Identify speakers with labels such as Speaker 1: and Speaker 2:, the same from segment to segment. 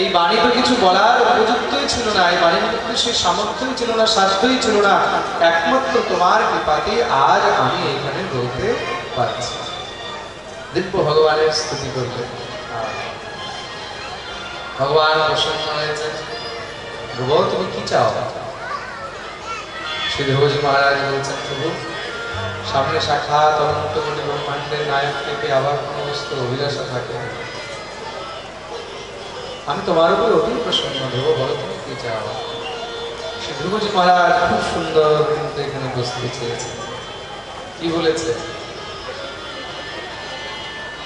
Speaker 1: এই বাণী তো কিছু বলার উপযুক্তই ছিল না, এই বাণীর মধ্যে সে সামর্থ্যই ছিল না সাধ্যই ছিল না। একমাত্র তোমার কৃপাতে আজ আমি এখানে বলতে পারছি দিব্য ভগবানের স্তুতি করবে। ভগবান প্রসন্ন হয়েছে ধ্রুব তুমি কি চাও? শ্রী ধ্রুবজি মহারাজ বলছেন, প্রভু, সামনে শাখা তরন্ত কোটি ব্রহ্মাণ্ডের নায়ক থেকে আবার কোনো বস্তু অভিলাষা থাকে? আমি তোমার উপর অতি প্রসন্ন ধ্রুব বলো তুমি কি চাও? শ্রী ধ্রুবজি মহারাজ খুব সুন্দর কিন্তু এখানে বসতে চেয়েছে। কি বলেছে?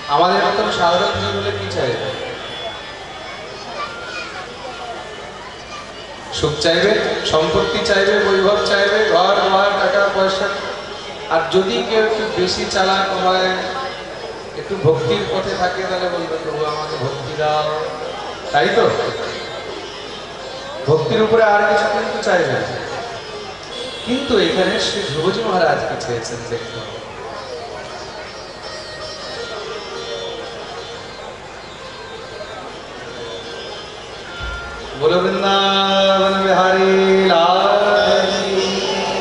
Speaker 1: আমাদের মতন সাধারণ জীবনে কি চাইবে? সুখ চাইবে, সম্পত্তি চাইবে, বৈভব চাইবে, ঘর ঘর টাকা, পয়সা। আর যদি কেউ একটু বেশি চালাক হয়, একটু ভক্তির পথে থাকে, তাহলে বলবে, প্রভু, আমাকে ভক্তি দাও। তাই তো ভক্তির উপরে আর কিছু কিন্তু চাইবে না। কিন্তু এখানে শ্রী ধ্রুবজি মহারাজ কি চেয়েছেন দেখতে হবে। बोलो वृंदावन बिहारी लाल की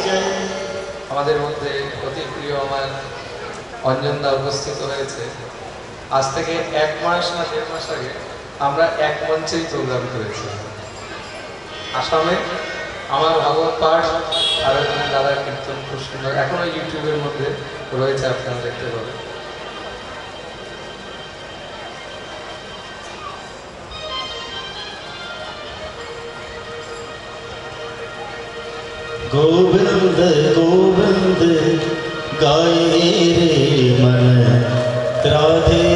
Speaker 1: जय। আমাদের মধ্যে অতি প্রিয় আমার অঞ্জনদা উপস্থিত হয়েছে আজ থেকে এক মাস না দেড় মাস আগে আমরা এক মঞ্চেই প্রোগ্রাম করেছি আসামে আমার ভাগবত পাঠ আর ওখানে দাদার কীর্তন খুব সুন্দর এখনো ইউটিউবের মধ্যে রয়েছে আপনারা দেখতে পাবেন
Speaker 2: गोविंद गोविंद गाए रे मन राधे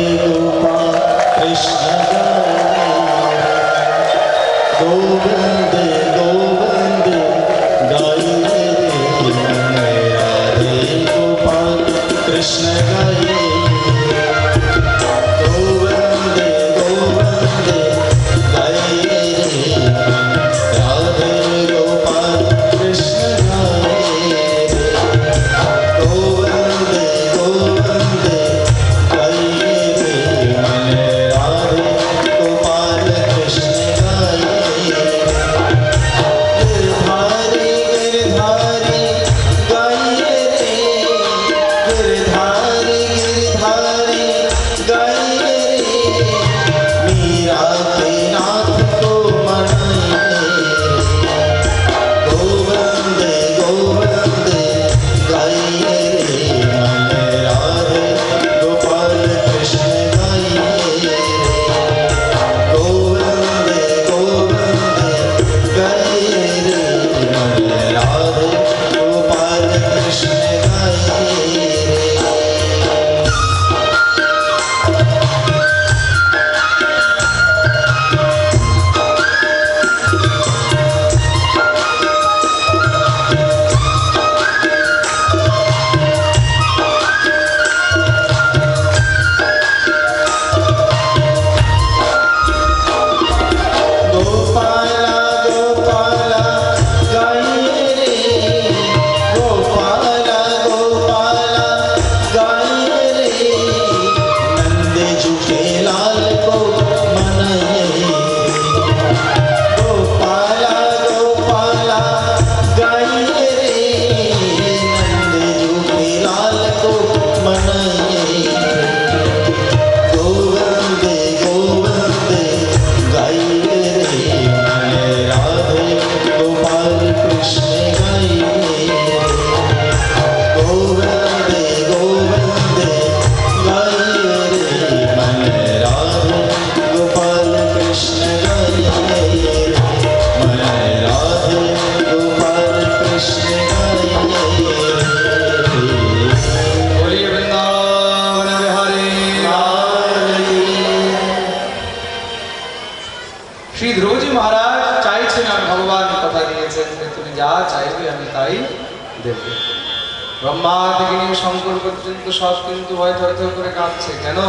Speaker 1: পর্যন্ত সংস্কৃত ভয় থর থর করে কাঁদছে কেন?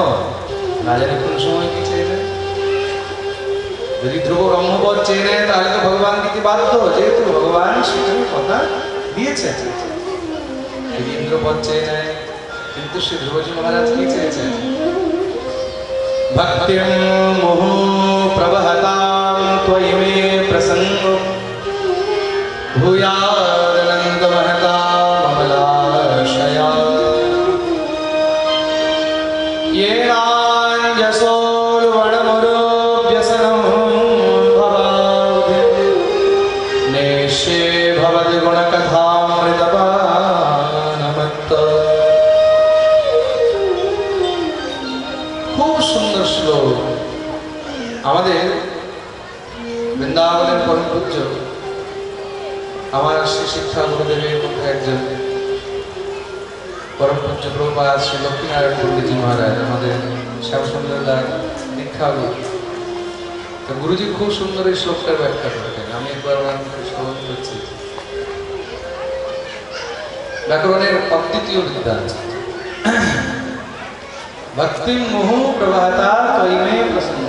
Speaker 1: না জানি কোন সময় কি চেয়ে নেয়। যদি ধ্রুব ব্রহ্মপদ চেয়ে নেয়, তাহলে তো ভগবান দিতে বাধ্য। যেহেতু ভগবান সেখানে কথা দিয়েছে। যদি ইন্দ্রপদ চেয়ে নেয়, কিন্তু সে ধ্রুবজি মহারাজ কি চেয়েছে ভক্তিম মোহ প্রবহতাম ত্বয়ি মে প্রসঙ্গ ভূয়া প্রভুপাদ শ্রী লক্ষ্মীনারায়ণ পণ্ডিতজি মহারাজ, আমাদের শ্যামসুন্দর দাস দীক্ষা গুরু তো গুরুজি খুব সুন্দর এই শ্লোকটার ব্যাখ্যা করতেন। আমি একবার ওনার শ্রবণ করছি। ব্যাকরণের অদ্বিতীয় বিদ্যা ভক্তি মোহ প্রভাতা তৈমে প্রসন্ন।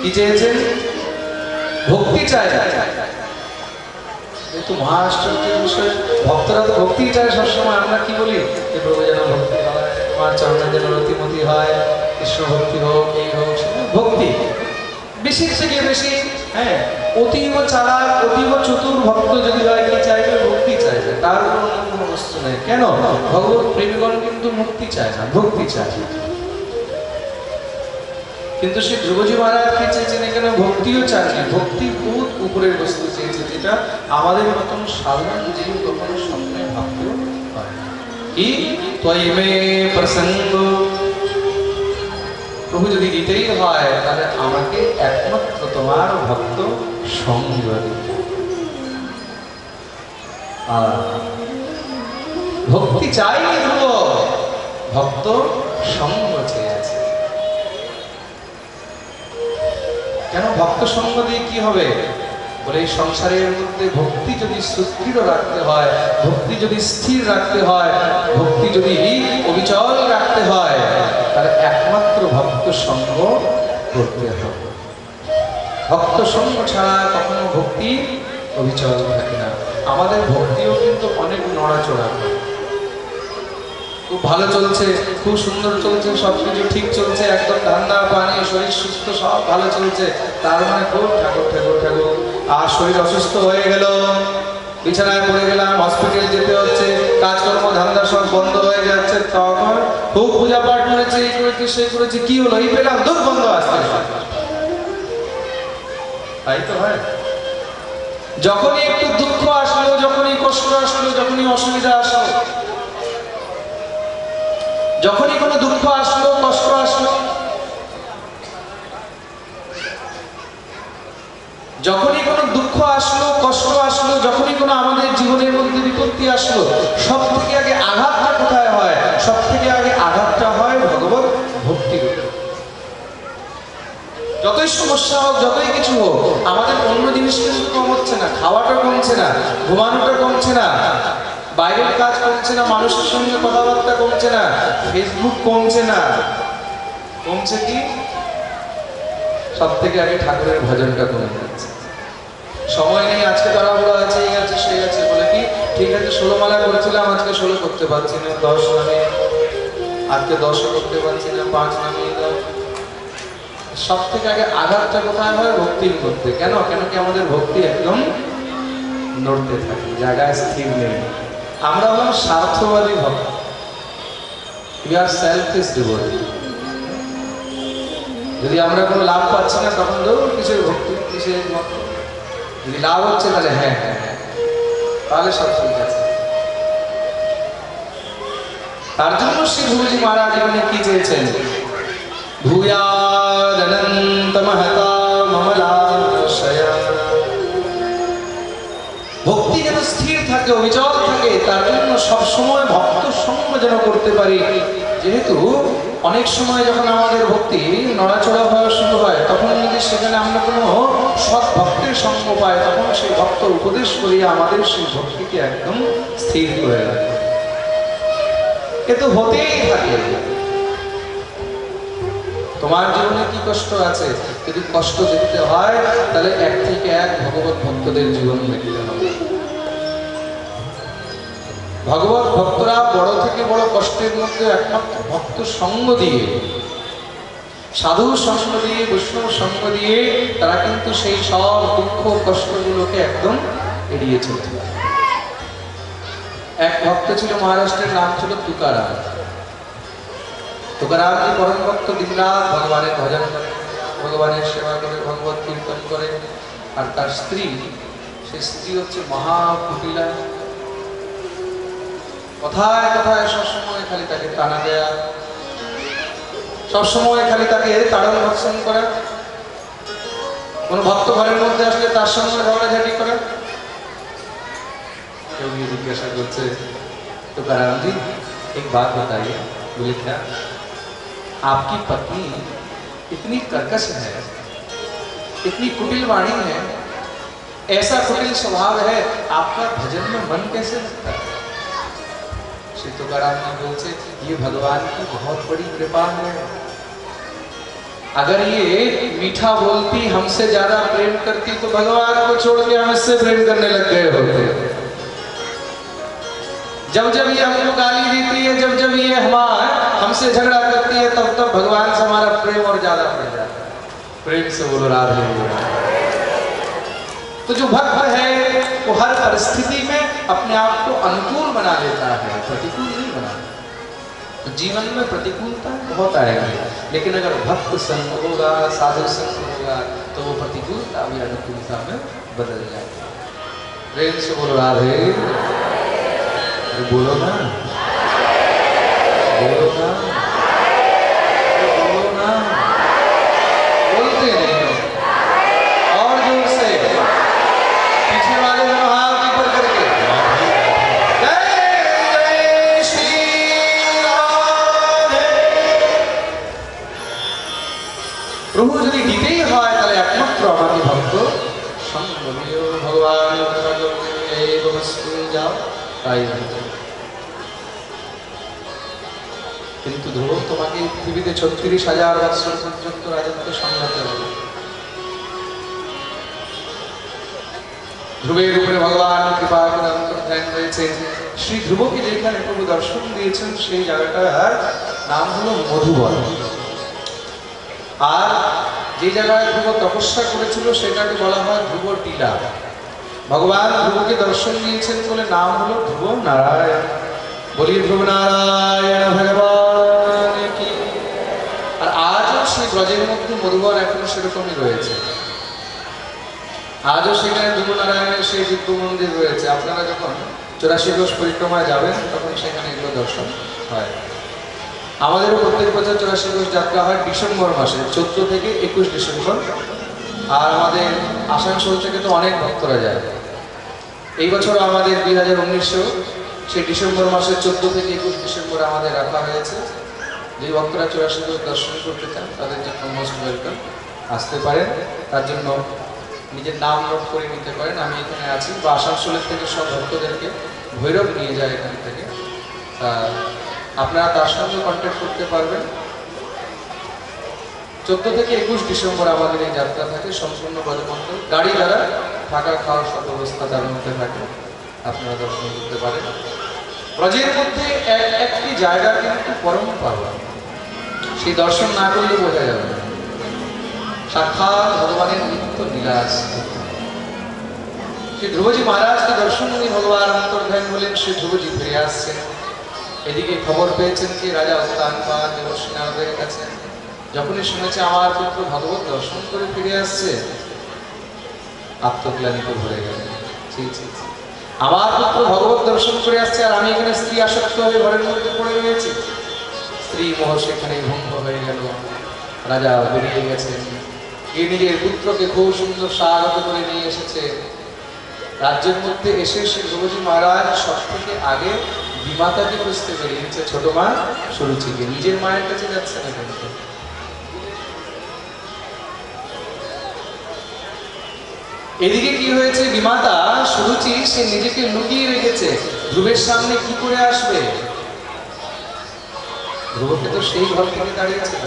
Speaker 1: কি চেয়েছেন? ভক্তি চায়। কিন্তু মহা আশ্চর্যের বিষয় ভক্তরা তো ভক্তি চায় সবসময়। আমরা কি বলি? যে প্রভু যেন ভক্তি হয় তোমার চরণে যেন রতিমতি হয়, কৃষ্ণ ভক্তি হোক, এই হোক ভক্তি। বেশি থেকে বেশি হ্যাঁ অতীব চালাক, অতীব চতুর ভক্ত যদি হয়, কি চাইবে ভক্তি চাইবে তার কোনো বস্তু নেই। কেন? ভগবত প্রেমীগণ কিন্তু মুক্তি চায় না, ভক্তি চায়। কিন্তু সে ধ্রুবজি মহারাজ কি চেয়েছেন এখানে? ভক্তিও চাননি। ভক্তি বহুত উপরের বস্তু চেয়েছে, যেটা আমাদের মতন সাধারণ জীব কখনো স্বপ্নে ভাবতেও পারে কি? ত্বয়িমে প্রসঙ্গ। প্রভু যদি দিতেই হয়, তাহলে আমাকে একমাত্র তোমার ভক্ত সঙ্গ। ভক্তি চাইনি ধ্রুব। ভক্ত সঙ্গ চেয়েছে কেন ভক্ত সঙ্গ দিয়ে কি হবে? বলে এই সংসারের মধ্যে ভক্তি যদি সুদৃঢ় রাখতে হয়, ভক্তি যদি স্থির রাখতে হয়, ভক্তি যদি অবিচল রাখতে হয় তাহলে একমাত্র ভক্ত সঙ্গ করতে হবে। ভক্ত সঙ্গ ছাড়া কখনো ভক্তি অবিচল থাকে না। আমাদের ভক্তিও কিন্তু অনেক নড়াচড়া খুব ভালো চলছে, খুব সুন্দর চলছে, সবকিছু ঠিক চলছে, একদম ঠান্ডা পানি, শরীর সুস্থ, সব ভালো চলছে। তার মানে খুব ঠাকুর ঠাকুর ঠাকুর। আর শরীর অসুস্থ হয়ে গেল। বিছানায় পড়ে গেলাম হসপিটাল যেতে হচ্ছে, কাজকর্ম ধান্দা সব বন্ধ হয়ে যাচ্ছে। তখন খুব পূজা পাঠ করেছে, এই করেছে, সেই করেছে, কি হলো? এই পেলাম, দুধ বন্ধ আসতে তাই তো হয়। যখনই একটু দুঃখ আসলো, যখনই কষ্ট আসলো, যখনই অসুবিধা আসলো যখনই কোনো দুঃখ আসলো, কষ্ট আসলো, যখনই কোনো দুঃখ আসলো, কষ্ট আসলো, যখনই কোনো আমাদের জীবনের মধ্যে বিপত্তি আসলো সব থেকে আগে আঘাতটা কোথায় হয়? সব থেকে আগে আঘাতটা হয় ভগবত ভক্তি যতই সমস্যা হোক, যতই কিছু হোক, আমাদের অন্য জিনিস কম হচ্ছে না, খাওয়াটা কমছে না, ঘুমানোটা কমছে না। বাইরের কাজ কমছে না, মানুষের সঙ্গে কথাবার্তা কমছে না ফেসবুক কমছে না। কমছে কি? সব থেকে আগে ঠাকুরের ভজনটা কমে যাচ্ছে সময় নেই, আজকে তাড়াহুড়ো আছে, এই আছে, সেই আছে, বলে কি? ঠিক আছে, ষোলো মালা করেছিলাম, আজকে ষোলো করতে পারছি না, দশ নামিয়ে আজকে দশও করতে পারছি না, পাঁচ নামিয়ে দাও সব থেকে আগে আঘাতটা কোথায় হয়? ভক্তির মধ্যে। কেন? কেন কি আমাদের ভক্তি একদম নড়তে থাকে, জায়গায় স্থির নেই। আমরা হলাম স্বার্থবাদী ভক্ত। উই আর সেলফিশ ডিভোটি যদি আমরা কোনো লাভ পাচ্ছি না, তখন ধরুন কিসের ভক্তি ভক্ত যদি লাভ হচ্ছে, তাহলে হ্যাঁ হ্যাঁ হ্যাঁ। তাহলে সব ঠিক আছে। তার জন্য শ্রী গুরুজি মহারাজ এখানে কি চেয়েছেন? ভূয়াদনন্ত মহতা মমলাশয়া ভক্তি যেন স্থির থাকে জন্য সবসময় ভক্ত সঙ্গ যেন করতে পারি। যেহেতু অনেক সময় যখন আমাদের ভক্তি নড়াচড়া হওয়া শুরু হয়, তখন যদি সেখানে আমরা কোনো সৎ ভক্তের সঙ্গ পাই, তখন সেই ভক্ত উপদেশ করিয়া আমাদের সেই ভক্তিকে একদম স্থির করে রাখে। এ তো হতেই থাকে। তোমার জীবনে কি কষ্ট আছে? যদি কষ্ট দেখতে হয়, তাহলে এক থেকে এক ভগবত ভক্তদের জীবন দেখতে হবে। ভগবত ভক্তরা বড় থেকে বড় কষ্টের মধ্যে একমাত্র ভক্ত সঙ্গ দিয়ে, সাধু সঙ্গ দিয়ে, বৈষ্ণব সঙ্গ দিয়ে তারা কিন্তু সেই সব দুঃখ কষ্টগুলোকে একদম এড়িয়ে চলতে এক ভক্ত ছিল মহারাষ্ট্রের নাম ছিল তুকারাম। তুকারাম যে পরম ভক্ত দিনরাত ভগবানের ভজন করে, ভগবানের সেবা করে, ভগবত কীর্তন করে, আর তার স্ত্রী, সে স্ত্রী হচ্ছে মহাকুটিলা। কথায় কথায় সবসময় খালি তাকে টানা দেয়া সবসময় খালি তাকে তাড়ন ভৎসন করা কোন ভক্ত ঘরের মধ্যে আসলে তার সঙ্গে ঝগড়াঝাটি করা কেউ গিয়ে জিজ্ঞাসা করছে तो कराम जी एक बात बताइए बोले क्या आपकी पत्नी इतनी कर्कश है इतनी कुटिल वाणी है ऐसा कुटिल स्वभाव है आपका भजन में मन कैसे लगता है श्री तुकाराम जी बोलते। ये भगवान की बहुत बड़ी कृपा है। अगर ये मीठा बोलती, हमसे ज़्यादा प्रेम करती तो भगवान को छोड़ के हम इससे प्रेम करने लग गए होते। जब जब ये हमको गाली देती है, जब जब ये हमार हमसे झगड़ा करती है, तब तब भगवान से हमारा प्रेम और ज़्यादा बढ़ जाता है। प्रेम से बोलो राधे तो जो भक्त है, वो हर परिस्थिति में अपने आप को अनुकूल बना लेता है, प्रतिकूल नहीं बना तो जीवन में प्रतिकूलता बहुत आएगी, लेकिन अगर भक्त संग होगा साधु संग होगा तो वो प्रतिकूलता भी अनुकूलता में बदल जाएगी प्रेम से बोलो, राधे। बोलो ना। बोलो ना। পৃথিবীতে ছত্রিশ হাজার বৎসর পর্যন্ত রাজত্ব সামলাতে হবে। ধ্রুবের উপরে ভগবান কৃপা করে অন্তর্ধান রয়েছে। শ্রী ধ্রুবকে যেখানে প্রভু দর্শন দিয়েছেন, সেই জায়গাটার নাম হলো মধুবন। আর যে জায়গায় ধ্রুব তপস্যা করেছিল, সেটাকে বলা হয় ধ্রুব টিলা ভগবান ধ্রুবকে দর্শন দিয়েছেন বলে নাম হলো ধ্রুব নারায়ণ। বলি ধ্রুব নারায়ণ ভগবান। আজও সেই ব্রজের মধ্যে মধুবন এখনও সেরকমই রয়েছে। আজও সেখানে ধ্রুব নারায়ণের সেই দিব্য মন্দির রয়েছে। আপনারা যখন চৌরাশি কোষ পরিক্রমায় যাবেন, তখন সেখানে এগুলো দর্শন হয়। আমাদেরও প্রত্যেক বছর চৌরাশি কোষ যাত্রা হয় ডিসেম্বর মাসে, চোদ্দ থেকে একুশ ডিসেম্বর। আর আমাদের আসানসোল থেকে তো অনেক ভক্তরা যায়। এই বছর আমাদের দুই হাজার উনিশশো, সেই ডিসেম্বর মাসের চোদ্দ থেকে একুশ ডিসেম্বর আমাদের রাখা হয়েছে। যে ভক্তরা কোষ দর্শন করতে চান, তাদের জন্য মোস্ট ওয়েলকাম আসতে পারেন, তার জন্য নিজের নাম নোট করে নিতে পারেন। আমি এখানে আছি, বা আসানসোলের থেকে সব ভক্তদেরকে ভৈরব নিয়ে যায় এখান থেকে। আপনারা তার সঙ্গে কন্ট্যাক্ট করতে পারবেন। চোদ্দ থেকে একুশ ডিসেম্বর আমাদের এই যাত্রা থাকে, সম্পূর্ণ ব্রজমন্ডল গাড়ি দ্বারা থাকা খাওয়ার সব ব্যবস্থা তার মধ্যে থাকে। আপনারা দর্শন করতে পারেন। ব্রজের মধ্যে এক একটি জায়গা কিন্তু পরম পাওয়া সেই দর্শন না করলে বোঝা যাবে সাক্ষাৎ ভগবানের নিত্য বিলাস। শ্রী ধ্রুবজি মহারাজকে দর্শন উনি ভগবান অন্তর্ধান বলেন শ্রী ধ্রুবজি ফিরে আসছেন। এদিকে খবর পেয়েছেন কি রাজা পান দেবশ্রী কাছে। যখনই শুনেছে আমার পুত্র ভগবত দর্শন করে ফিরে আসছে আত্মগ্লানিতে ভরে গেলেন। আমার পুত্র ভগবত দর্শন করে আসছে আর আমি এখানে স্ত্রী আসক্ত হয়ে ঘরের মধ্যে পড়ে রয়েছি। স্ত্রী মোহ সেখানে ভঙ্গ হয়ে গেল। রাজা বেরিয়ে গেছেন। এই নিজের পুত্রকে খুব সুন্দর স্বাগত করে নিয়ে এসেছে। রাজ্যের মধ্যে এসে শ্রী ধ্রুবজি মহারাজ সব থেকে আগে বিমাতাকে খুঁজতে বেরিয়েছে। ছোট মা সুরুচিকে নিজের মায়ের কাছে যাচ্ছে না কিন্তু। এদিকে কি হয়েছে? বিমাতা সুরুচি সে নিজেকে লুকিয়ে রেখেছে। ধ্রুবের সামনে কি করে আসবে? ধ্রুবকে তো সেই ঘর থেকে দাঁড়িয়েছিল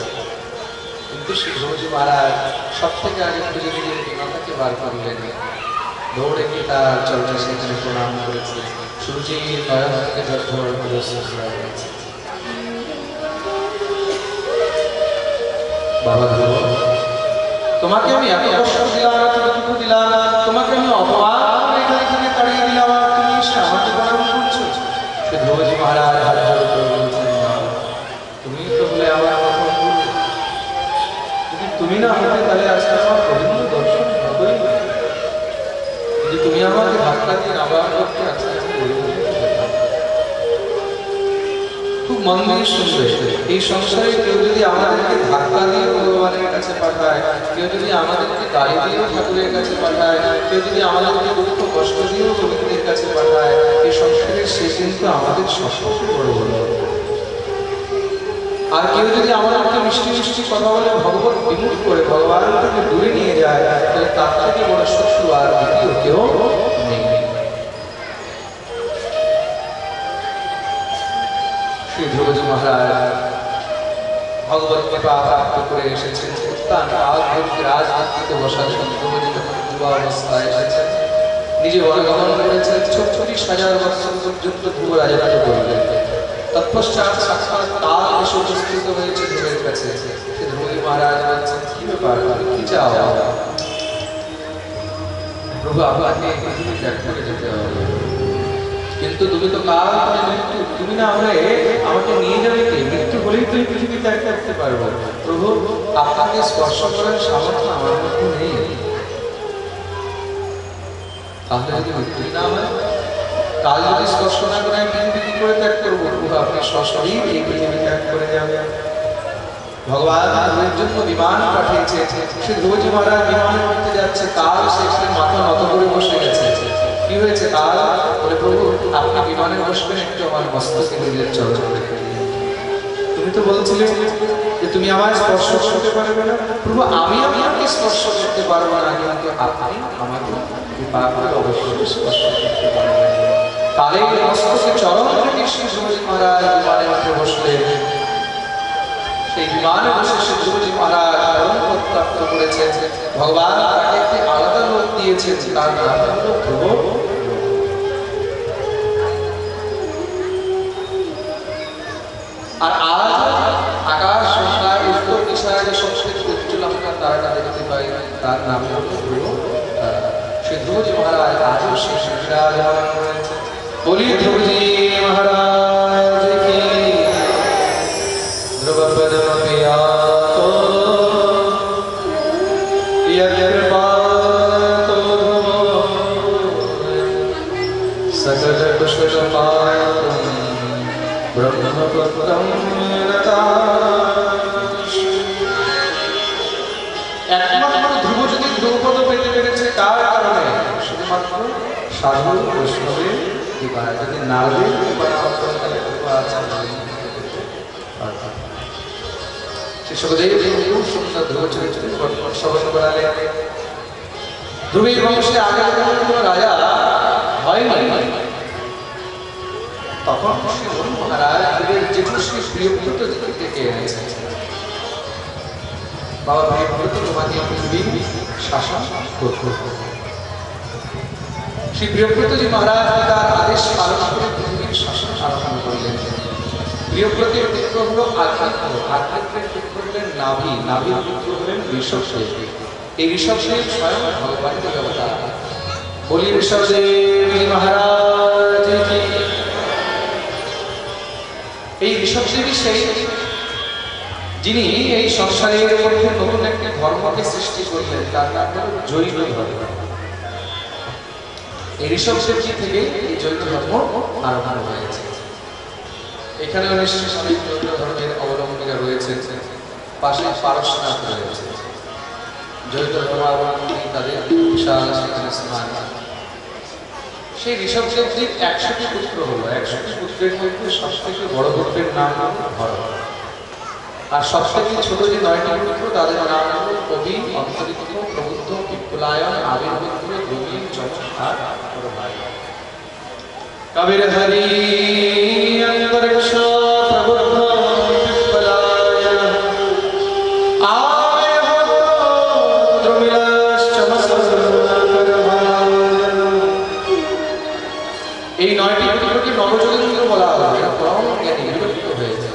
Speaker 1: কিন্তু শ্রী ধ্রুবজি মহারাজ সব থেকে আগে খুঁজে নিজের বিমাতাকে বার করলেন। দৌড়ে গিয়ে তার চরণে সেখানে প্রণাম করেছে। সূর্যের নয়ন থেকে করে বাবা তোমাকে আমি এত দিলাম দিলাম। তোমাকে আমি অপমান মন দিয়ে এই সংসারে কেউ যদি আমাদেরকে ধাক্কা দিয়ে ভগবানের কাছে পাঠায়, কেউ যদি আমাদেরকে গাড়ি দিয়েও ঠাকুরের কাছে পাঠায়, কেউ যদি আমাদেরকে কষ্ট দিয়েও গোবিন্দের কাছে পাঠায়, এই সংসারের সে কিন্তু আমাদের আর কেউ যদি আমাদেরকে মিষ্টি মিষ্টি কথা বলে ভগবত বিমুখ করে ভগবান থেকে দূরে নিয়ে যায়, তাহলে তার থেকে বড় শত্রু আর দ্বিতীয় কেউ শ্রী মহারাজ, ভগবত প্রাপ্ত করে এসেছেন। রাজভক্তি রাজনীতিতে বসাচ্ছেন ধ্রুবজি যখন অবস্থায় এসেছেন, নিজে বনগমন করেছেন, ছত্রিশ হাজার বছর পর্যন্ত ধ্রুব রাজত্ব করলেন তৎপশ্চাৎ সাক্ষাৎ কাল এসে উপস্থিত হয়েছে ধ্রুবের কাছে। সে ধ্রুবজি মহারাজ বলছেন, কি ব্যাপার? কি চাও? প্রভু, আপনাকে যেতে হবে। কিন্তু তুমি তো কাল তুমি মৃত্যু, তুমি না হলে আমাকে নিয়ে যাবে কে? মৃত্যু হলেই তো এই পৃথিবী ত্যাগ করতে পারব। প্রভু, আপনাকে স্পর্শ করার সামর্থ্য আমার মধ্যে নেই। তাহলে যদি মৃত্যুই না হয়, কাল যদি স্পর্শ না করে আমি পৃথিবী কি করে ত্যাগ করব? প্রভু, আপনি এই পৃথিবী ত্যাগ করে যাবেন। ভগবান জন্য বিমান পাঠিয়েছে। সে ধ্রুবজি মহারাজ বিমানে উঠতে যাচ্ছে কাল সেখানে মাথা নত করে বসে গেছে। কি হয়েছে কাল বলে, প্রভু, আপনি বিমানে বসবেন, একটু আমার মস্তকে নিজের চরণ তুমি তো বলছিলে যে তুমি আমার স্পর্শ করতে পারবে না। প্রভু, আমি আপনাকে স্পর্শ করতে পারব না। কিন্তু আপনি আমাকে কৃপা অবশ্যই স্পর্শ করতে পারবেন কালে মস্তকে চরণ রেখে শ্রী মহারাজ বিমানে উঠে বসলেন। সেই বিমানে বসে ধ্রুবজি মহারাজ প্রাপ্ত করেছেন। ভগবান তাকে একটি আলাদা লোক দিয়েছেন, তার নাম হলো ধ্রুব আর আজ আকাশ গঙ্গার উত্তর দিশায় যে সংস্কৃত উচ্চলঙ্কা তারাটা দেখতে পাই, তার নাম হলো ধ্রুব। সে ধ্রুবজি মহারাজ আজও সে রয়েছে বলি ধ্রুবজি কৃপায় যদি নারদের কৃপা না হতো তাহলে কৃপা আছে সে সুখদেব খুব সুন্দর ধ্রুব কোনো রাজা হয়নি। তখন শ্রী হরি মহারাজ ধ্রুবের জেঠু শ্রী প্রিয়ব্রত থেকে এনেছেন বাবা প্রিয়ব্রত তোমাকে পৃথিবী শাসন করতে শ্রী প্রিয়ব্রতজি মহারাজ তার আদেশ পালন করে পৃথিবীর শাসন আরম্ভ করলেন। প্রিয়ব্রতের পুত্র হলো আধ্যাত্ম, আধ্যাত্মের পুত্র হলেন নাভি, নাভির পুত্র হলেন ঋষভদেব। এই ঋষভদেব স্বয়ং ভগবানের দেবতা। বলি ঋষভদেব মহারাজ, এই ঋষভদেবী সেই যিনি এই সংসারের মধ্যে নতুন একটি ধর্মকে সৃষ্টি করলেন, তার নাম হল জৈন ধর্ম। এই ঋষভদেবজি থেকে এই জৈন ধর্ম আরম্ভ হয়েছে এখানে নিশ্চয়ই অনেক জৈন ধর্মের অবলম্বীরা রয়েছেন পাশে পারসনাথ রয়েছে। জৈন ধর্মাবলম্বী তাদের বিশাল সেখানে স্থান। সেই ঋষভদেবজির একশোটি পুত্র হলো। একশোটি পুত্রের মধ্যে সব থেকে বড় পুত্রের নাম হলো ভরত। আর সব থেকে ছোট যে নয়টি পুত্র, তাদের নাম হলো কবি, অন্তরিক্ষ, প্রবুদ্ধ বিপুলায়ন আবির্বুদ্ধ রবি চমৎকার দ্রবিড়াশ চমৎকার ভাই এই নয়টি পুত্রকে নবযোগেন্দ্র বলা হয় এরা পরম জ্ঞানী বিরক্ত হয়েছে।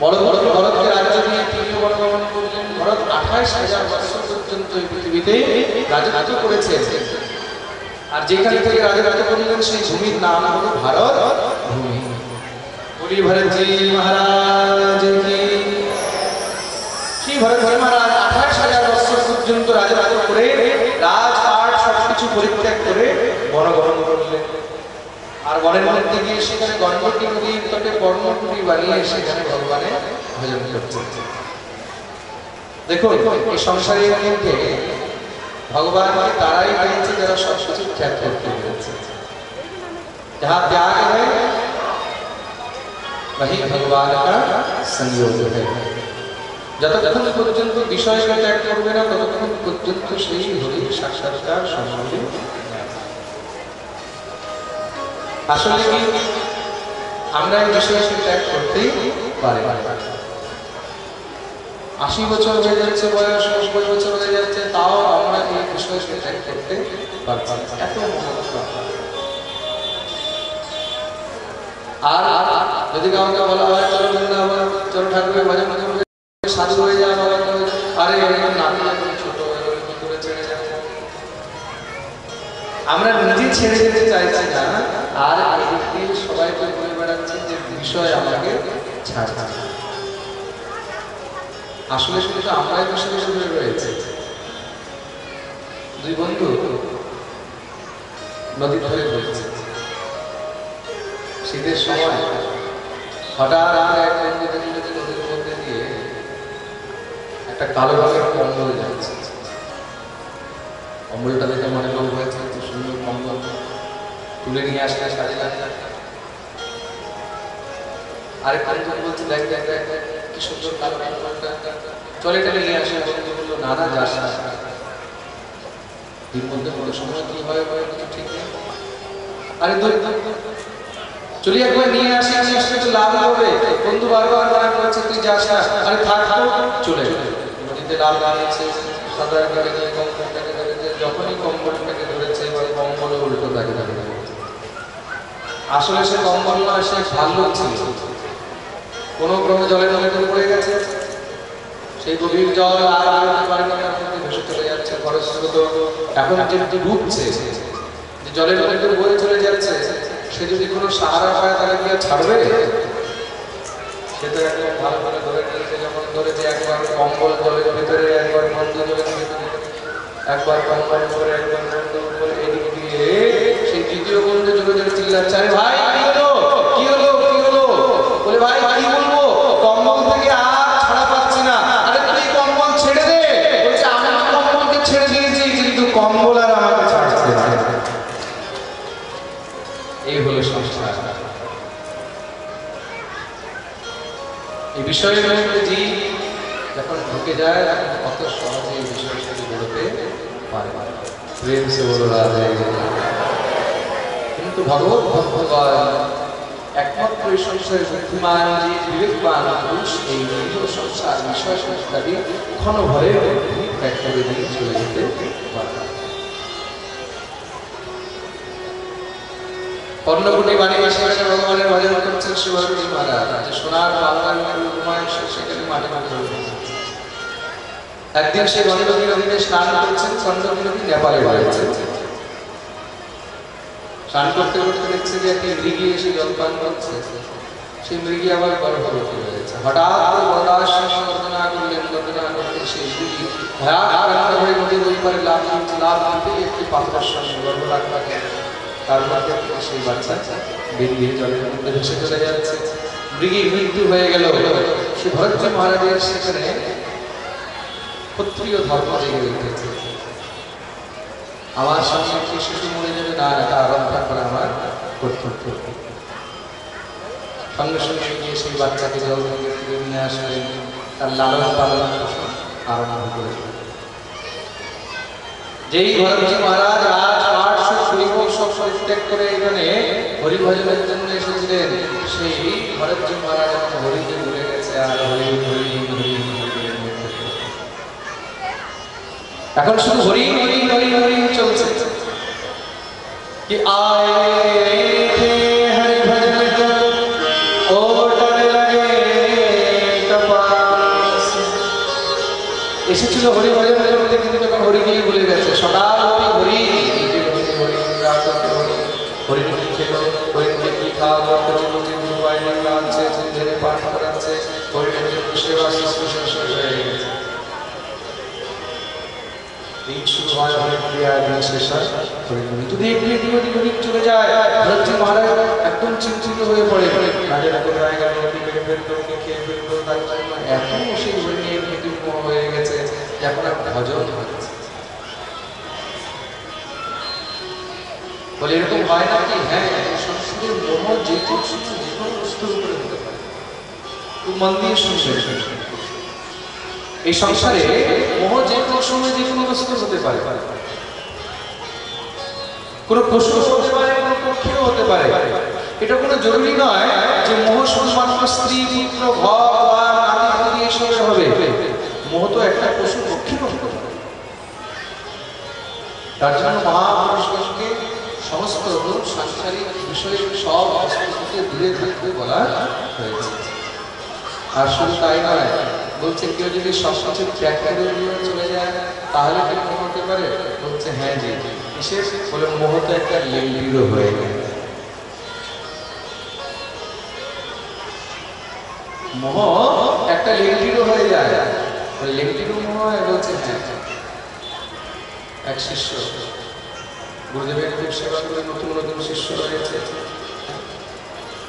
Speaker 1: বড় বড় ভরতকে রাজ্য নিয়ে করলেন। ভরত আঠাইশ হাজার বছর পর্যন্ত এই পৃথিবীতে করেছে। আর যেখান থেকে রাজত্ব করলেন, সেই ভূমির নাম হলো ভারত ভূমি। বলি ভরতজি মহারাজ, কি? মহারাজ? আঠাশ হাজার বছর পর্যন্ত রাজত্ব করে, রাজপাট সবকিছু পরিত্যাগ করে করলেন। আর বনের মধ্যে সেখানে গণ্ডকী নদীর তটে কর্মকুটি বানিয়ে সেখানে ভগবানের ভজন করছে দেখুন, এই সংসারের মধ্যে ভগবানকে তারাই পেয়েছে যারা সব কিছু ত্যাগ করতে পেরেছে जहाँ त्याग है वही भगवान का संयोग है যতক্ষণ পর্যন্ত বিষয়কে ত্যাগ করবে না ততক্ষণ পর্যন্ত সেই হরি সাক্ষাৎকার সম্বন্ধে আসলে কি আমরা এই বিষয়কে ত্যাগ করতেই পারি আশি বছর হয়ে যাচ্ছে, বয়স নব্বই বছর হয়ে যাচ্ছে, তাও আমরা এই বিষয়কে ত্যাগ করতে এত আর যদি বলা হয়, চলো বৃন্দাবন, চলো ঠাকুরের ভজন করবে সাধু হয়ে যাওয়া আরে নাতি ছোট করে ছেড়ে যাবে আমরা নিজে ছেড়ে যেতে চাইছি না। আর সবাইকে বলে বেড়াচ্ছি যে বিষয় আমাকে ছাড় আসলে শুধু তো আমরাই বসে বসে ধরে রয়েছে। দুই বন্ধু নদী ধরে রয়েছে। শীতের সময় হঠাৎ আমার এক বন্ধু নদীর মধ্যে দিয়ে একটা কালো রঙের কম্বল যাচ্ছে কম্বলটা দেখে মনে লোক হয়েছে এত সুন্দর কম্বল তুলে নিয়ে আসলে কাজে লাগে আরেক বন্ধু বলছে দেখ দেখ দেখ দেখ, চলে টেলে নিয়ে আসে সময় কি হয় কিছু ঠিক নেই। আরে আসলে নদীতে লাল সাদা ধরেছে আসলে সে কম্বল না সে ভালো ছিল। কোন গ্রহ জলের মধ্যে পড়ে গেছে। সেই গভীর জল আর এখন যে ডুবছে, যে জলের বয়ে চলে যাচ্ছে, সে যদি কোনো সাহারা পায় তাহলে কি আর ছাড়বে? সে তো একদম ভালো করে ধরে নিয়েছে যখন ধরেছে একবার কম্বল জলের ভিতরে, একবার জলের ভিতরে, একবার কম্বল করে একবার বন্ধ করে এদিক দিয়ে। সেই দ্বিতীয় বন্ধু জোরে চিল্লাচ্ছে, আরে ভাই বিষয়ের মধ্যে যে, যখন ঢুকে যায়, তখন কত সহজে এই বিষয় সাথে বেরোতে পারে প্রেম সে কিন্তু ভগবত ভক্তগণ একমাত্র এই সংসারে বুদ্ধিমান, যে বিবেকবান পুরুষ এই নিরীহ সংসার বিষয় সংস্কারী ক্ষণ ভরে ত্যাগ করে দিয়ে চলে যেতে পারে। পর্ণকুটি বাণী মাসে মাসে ভগবানের ভজন করছেন শিবরী মহারাজ যে সোনার বাংলার হুমায়ুন সেখানে মাঠে একদিন সে গণপতি নদীতে স্নান করছেন নদী নেপালে রয়েছে স্নান করতে করতে দেখছে যে একটি মৃগী এসে জলপান করছে। সেই মৃগী আবার গর্ভবতী হয়েছে হঠাৎ বরদাস করলেন গর্দনা করতে সেই মৃগী ভয়াকার হয়ে নদীর ওই পারে লাভ লাভ একটি পাথরের সঙ্গে গর্ভ রাখতে তার থেকে সেই বাচ্চা? বেরিয়ে জলের মধ্যে ভেসে চলে যাচ্ছে। মৃগীর মৃত্যু হয়ে গেল। সে ভরতজি মহারাজের সেখানে ক্ষত্রিয় ধর্ম জেগে উঠেছে। আমার একটি শিশু মরে যাবে না এটা আরম্ভ করা আমার কর্তব্য। সঙ্গে সঙ্গে গিয়ে সেই বাচ্চাকে জল থেকে ফিরে নিয়ে আসলেন তার লালন পালন আরম্ভ করেছিলেন যেই ভরতজি মহারাজ রাজ পাঠ সব পরিভোগ ত্যাগ করে এখানে হরিভজনের জন্য এসেছিলেন। সেই ঘরের মহারাজ মারা যেন ভুলে গেছে আর হরি হরি হরি এখন শুধু হরি হরি হরি হরি চলছে। কি আয় এসেছিল হরিভজন ধীরে পাঠ করাচ্ছে সেবা শুশ্রূষা শেষ হয়ে গেছে দিন শুরু হয় হরিণ ক্রিয়া দিন শেষ হয় যদি একটু এদিক ওদিক ওদিক চলে যায়। ভরতজি মহারাজ একদম চিন্তিত হয়ে পড়ে। রাজারা কোথায় গেল কি মেরে ফেলল কি খেয়ে ফেলল তার জন্য এত সেই নিয়ে ভীতিমোহ হয়ে গেছে, এখন আর ভজন হচ্ছে বলে এরকম হয় না কি হ্যাঁ সংস্কৃতির মোহ যে কোনো সময় বস্তুর উপরে হতে এই সংসারে মোহ যে কোনো সময় যে কোনো বস্তু হতে পারে। কোনো পশু হতে পারে, কোনো পক্ষীও হতে পারে। এটা কোনো জরুরি নয় যে মোহ স্ত্রী পুত্র হবে। মোহ তো একটা পশু পক্ষীর তার জন্য সমস্ত সাংসারিক বিষয়ে সব দূরে থাকতে বলা হয়েছে। আর শুধু তাই নয়। বলছে, কেউ যদি সব ত্যাগ করে চলে যায়, তাহলে কি মোহ হতে পারে? বলছে হ্যাঁ জি। বিশেষ বলে মোহ তো একটা লেলিরও হয়ে গেছে মোহ একটা লেলিরও হয়ে যায়। লেলিরও মোহ বলছে হ্যাঁ এক শিষ্য, গুরুদেবের খুব সেবা করে নতুন নতুন শিষ্য রয়েছে।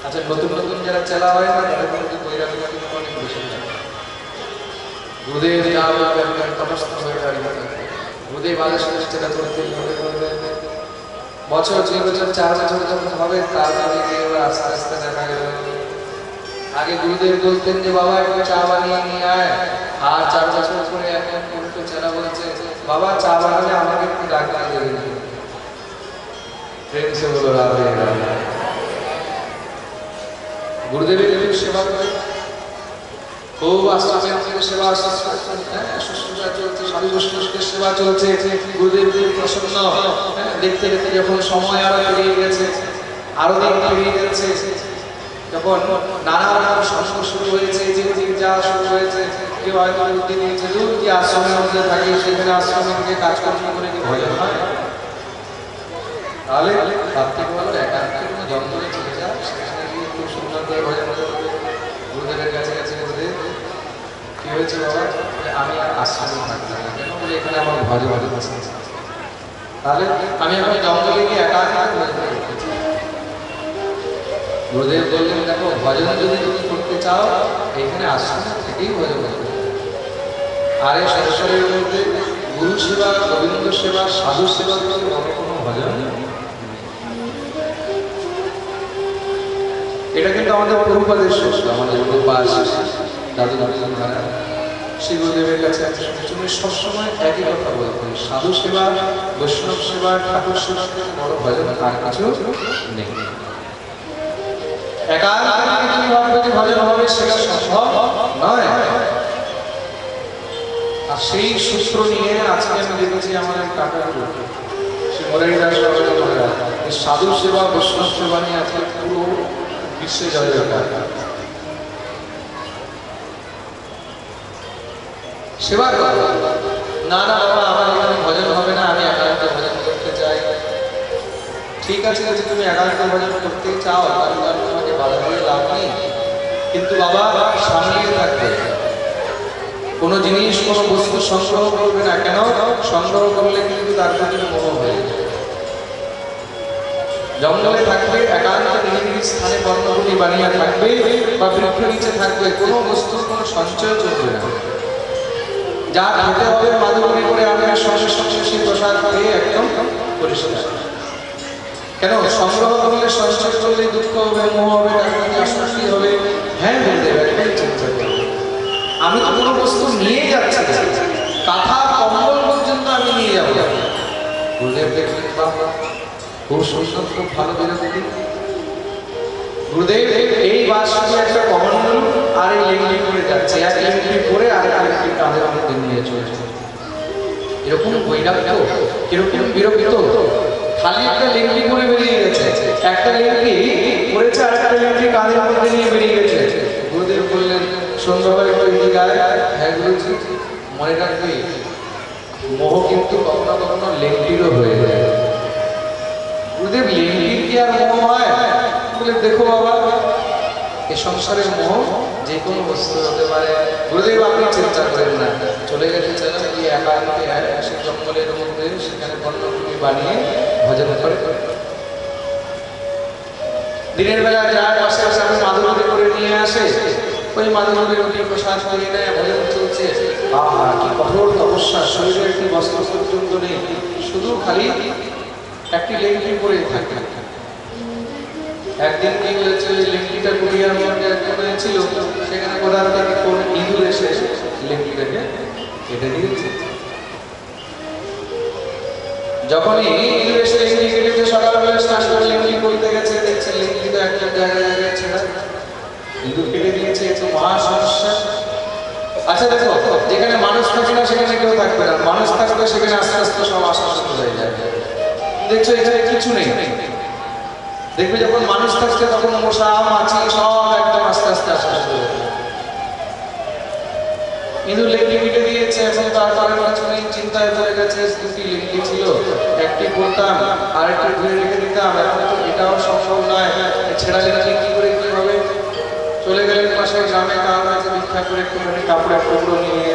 Speaker 1: আচ্ছা নতুন নতুন যারা চেলা হয় না বৈরাগী কিন্তু অনেক বেশি গুরুদেব হয়ে দাঁড়িয়ে গুরুদেব বছর, দুই বছর, চার বছর যখন হবে গিয়ে আস্তে আস্তে দেখা গেল। আগে গুরুদেব বলতেন যে, বাবা, একটু চা বানিয়ে নিয়ে আয়। আর চার বছর পরে এখন উল্টো বলছে, বাবা, চা বানালে আমাকে একটু ডাক্তার দেবে। বলো, রাধে রাধে। সেবা করে। খুব আশ্রমে থেকে সেবা হ্যাঁ, শুশ্রূষা চলছে সাধু বৈষ্ণবের সেবা চলছে। গুরুদেব প্রসন্ন। হ্যাঁ, দেখতে দেখতে যখন সময় আরও পেরিয়ে গেছে আরও দিন পেরিয়ে গেছে যখন নানা রকম সংস্কার শুরু হয়েছে যে যা শুরু হয়েছে কেউ হয়তো বুদ্ধি নিয়েছে দূর যে আশ্রমের মধ্যে থাকে সেখানে আশ্রমে থেকে কাজকর্ম করে কি ভজন হয়। তাহলে তার থেকে ভালো একান্তে কোনো জঙ্গলে চলে যা সেখানে গিয়ে খুব সুন্দর করে ভজন করবে গুরুদেবের কাছে কাছে গুরুদেব কি হয়েছে বাবা আমি আর আশ্রমে থাকলাম না। কেন বলে এখানে আমার ভজন ভজন আছে। তাহলে আমি এখন জঙ্গলে গিয়ে ভজন করতে গুরুদেব বললেন, দেখো, ভজন যদি তুমি করতে চাও, এখানে আশ্রমে থেকেই ভজন করতে হবে। আর এই মধ্যে গুরু সেবা, গোবিন্দ সেবা, সাধু সেবা থেকে বড় কোনো ভজন? এটা কিন্তু আমাদের প্রভুপাদের সূত্র আমাদের প্রভুপাদ দাদু শ্রী কাছে তুমি সবসময় একই কথা সাধু সেবা, বৈষ্ণব সেবা, ঠাকুর সেবা আর কিছু নেই। সেটা সম্ভব নয়। আর সেই সূত্র নিয়ে আজকে আমি দেখেছি আমাদের কাকা শ্রী মুরারি দাস বাবাজি মহারাজ সাধু সেবা, বৈষ্ণব সেবা নিয়ে আজকে পুরো বিশ্বে জয় সেবার কথা। না না, বাবা, আমার এখানে ভজন হবে না, আমি একান্ত ভজন করতে চাই। ঠিক আছে যদি তুমি একান্ত ভজন করতে চাও কারণ আর তোমাকে বাধা দিয়ে লাভ নেই। কিন্তু বাবা সামলিয়ে থাকবে। কোনো জিনিস, কোনো বস্তু সংগ্রহ করবে না, কেন? সংগ্রহ করলে কিন্তু তার প্রতি মোহ হয়ে। জঙ্গলে থাকবে, একান্ত নিরিবিলি স্থানে বর্ণগুলি বানিয়ে থাকবে, বা বৃক্ষ নিচে থাকবে, কোনো বস্তুর কোনো সঞ্চয় চলবে না। যা খেতে হবে মাদুগুলি করে আনবে সঙ্গে সঙ্গে সেই প্রসাদ খেয়ে একদম পরিষ্কার কেন? সংগ্রহ করলে, সঞ্চয় করলে দুঃখ হবে, মোহ হবে তার হবে হ্যাঁ করবে আমি তো কোনো বস্তু নিয়ে যাচ্ছি। কাঁথা, কম্বল পর্যন্ত আমি নিয়ে যাব। গুরুদেব দেখলেন বাবা খুব সুন্দর, খুব ভালো বিরক্তি গুরুদেব, এই বাস একটা কমন্ডল আর এই করে যাচ্ছে। এক লেঙ্গি করে আর এক লেঙ্গি কাঁধের মধ্যে নিয়ে চলছে। এরকম বৈরাগ্য, কীরকম বিরক্ত? খালি একটা লেঙ্গি করে বেরিয়ে গেছে। একটা লেঙ্গি পড়েছে আর একটা লেঙ্গি কাঁধের মধ্যে নিয়ে বেরিয়ে গেছে। গুরুদেব বললেন সন্ধ্যাবেলা এদিকে গায়ে হ্যাঁ গুরুজি, মনে রাখবে, মোহ কিন্তু কখনো কখনো লেঙ্গিরও হয়ে যায়। গুরুদেব লেঙ্গির কি আর মোহ হয়? বলে দেখো বাবা এ সংসারের মোহ যে কোনো বস্তু হতে পারে। গুরুদেব, আপনি চিন্তা করেন না। চলে গেছে ছেলে গিয়ে একা একা জঙ্গলের মধ্যে সেখানে বন্য বানিয়ে ভজন করে। দিনের বেলা যার পাশে পাশে আমি মাধুরী করে নিয়ে আসে। ওই মাধুরী রুটি প্রসাদ করিয়ে নেয়, ভজন চলছে। আহা কি কঠোর তপস্যা শরীরে একটি বস্ত্র পর্যন্ত নেই। শুধু খালি একটি লেঙ্গি পরে থাকে। একদিন কি হয়েছে ওই লেঙ্গিটা কুড়িয়ার মধ্যে একজন হয়েছিল? সেখানে কোথাও থেকে কোন ইঁদুর এসে লেঙ্গিটাকে কেটে দিয়েছে। যখনই ইঁদুর এসে লেঙ্গি কেটেছে সকালবেলা করে লেঙ্গি করতে গেছে, দেখছে লেঙ্গি তো একটা জায়গায় জায়গায় ইঁদুর কেটে দিয়েছে আচ্ছা দেখো, যেখানে মানুষ না, সেখানে কেউ থাকবে না। মানুষ থাকবে সেখানে আস্তে আস্তে সব আশ্বাসন হয়ে যায়। দেখছ, এখানে কিছু নেই। দেখবে যখন মানুষ থাকছে, তখন মশা, মাছি সব একদম আস্তে আস্তে হয়ে যায় ইঁদুর দিয়েছে এখন মাঝখানে চিন্তায় পড়ে গেছে দুটি ছিল একটি করতাম রেখে দিতাম এখন তো এটাও সম্ভব নয়। ছেঁড়া করে কি হবে? চলে গেলেন পাশে গ্রামে ভিক্ষা করে একটুখানি কাপড়ের টুকরো নিয়ে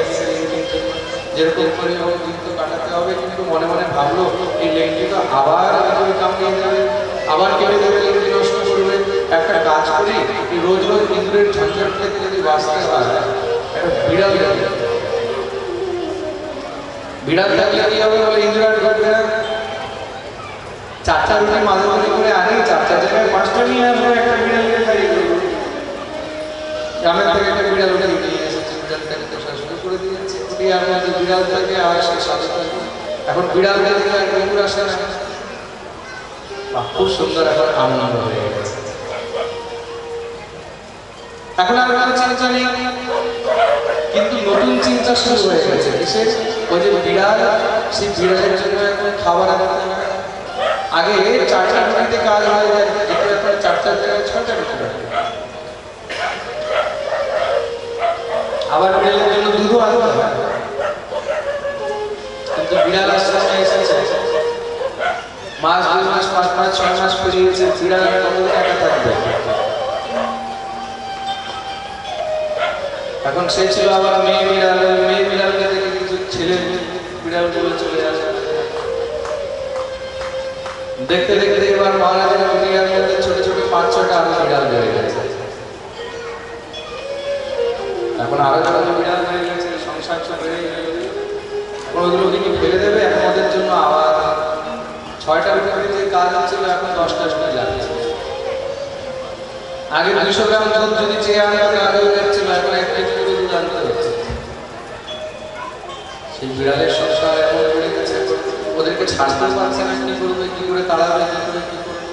Speaker 1: যেরকম করে হোক দিন তো কাটাতে হবে। কিন্তু মনে মনে ভাবলো, এই লেঙ্গি তো আবার কামড়িয়ে দেবে। আবার কেটে দেবে লেঙ্গি নষ্ট করবে একটা কাজ করি রোজ রোজ ইঁদুরের ঝঞ্ঝট থেকে যদি বাঁচতে একটা বিড়াল বিড়াল থাকলে কি হবে? বলে আর ঢুকবে না। চারটা রুটি করে আনি চারটা জায়গায় পাঁচটা নিয়ে আসব, একটা বিড়ালকে খাইয়ে দেবো গ্রামের থেকে একটা বিড়াল উঠে নিয়ে এসেছে করে আর বিড়াল থাকে, আর সে এখন বিড়াল থেকে আর ইঁদুর আসে না। খুব সুন্দর এখন আনন্দ হয়ে গেছে। এখন কোনো চিন্তা নেই, কিন্তু নতুন চিন্তা শুরু হয়ে গেছে। কিসের ওই যে বিড়াল, সেই বিড়ালের জন্য এখন খাবার আনতে আগে চারটা রুটিতে কাজ হয়ে যায় কিন্তু এখন চারটা জায়গায় ছটা রুটি আবার বিড়ালের জন্য দুধও আনতে হবে কিন্তু বিড়াল আস্তে আস্তে এসেছে। মাস, দুই মাস, পাঁচ মাস ছয় মাস পেরিয়েছে বিড়াল একা থাকবে? এখন সে ছিল আবার মেয়ে বিড়াল, মেয়ে বিড়ালকে দেখে কিছু ছেলে বিড়ালগুলো চলে আসে। দেখতে দেখতে এবার মহারাজের দুনিয়ার মধ্যে ছোট ছোট পাঁচ, ছটা আরও বিড়াল বেড়ে গেছে। এখন আরও ছোট বিড়াল বেড়ে গেছে, সংসার তো বেড়ে গেছে কি ফেলে দেবে? এখন ওদের জন্য আবার ছয়টা রুটিতে যে কাজ হচ্ছিল এখন দশটা রুটি লাগছে আগে দুইশো গ্রাম দুধ যদি চেয়ে আনতে যাচ্ছিল এখন এক কেজি দুধ হচ্ছে। সেই বিড়ালের সংসার এমন বেড়ে গেছে। ওদেরকে ছাড়তে পারছে না, কি করবে, কি করে তাড়াবে কি কি করবে।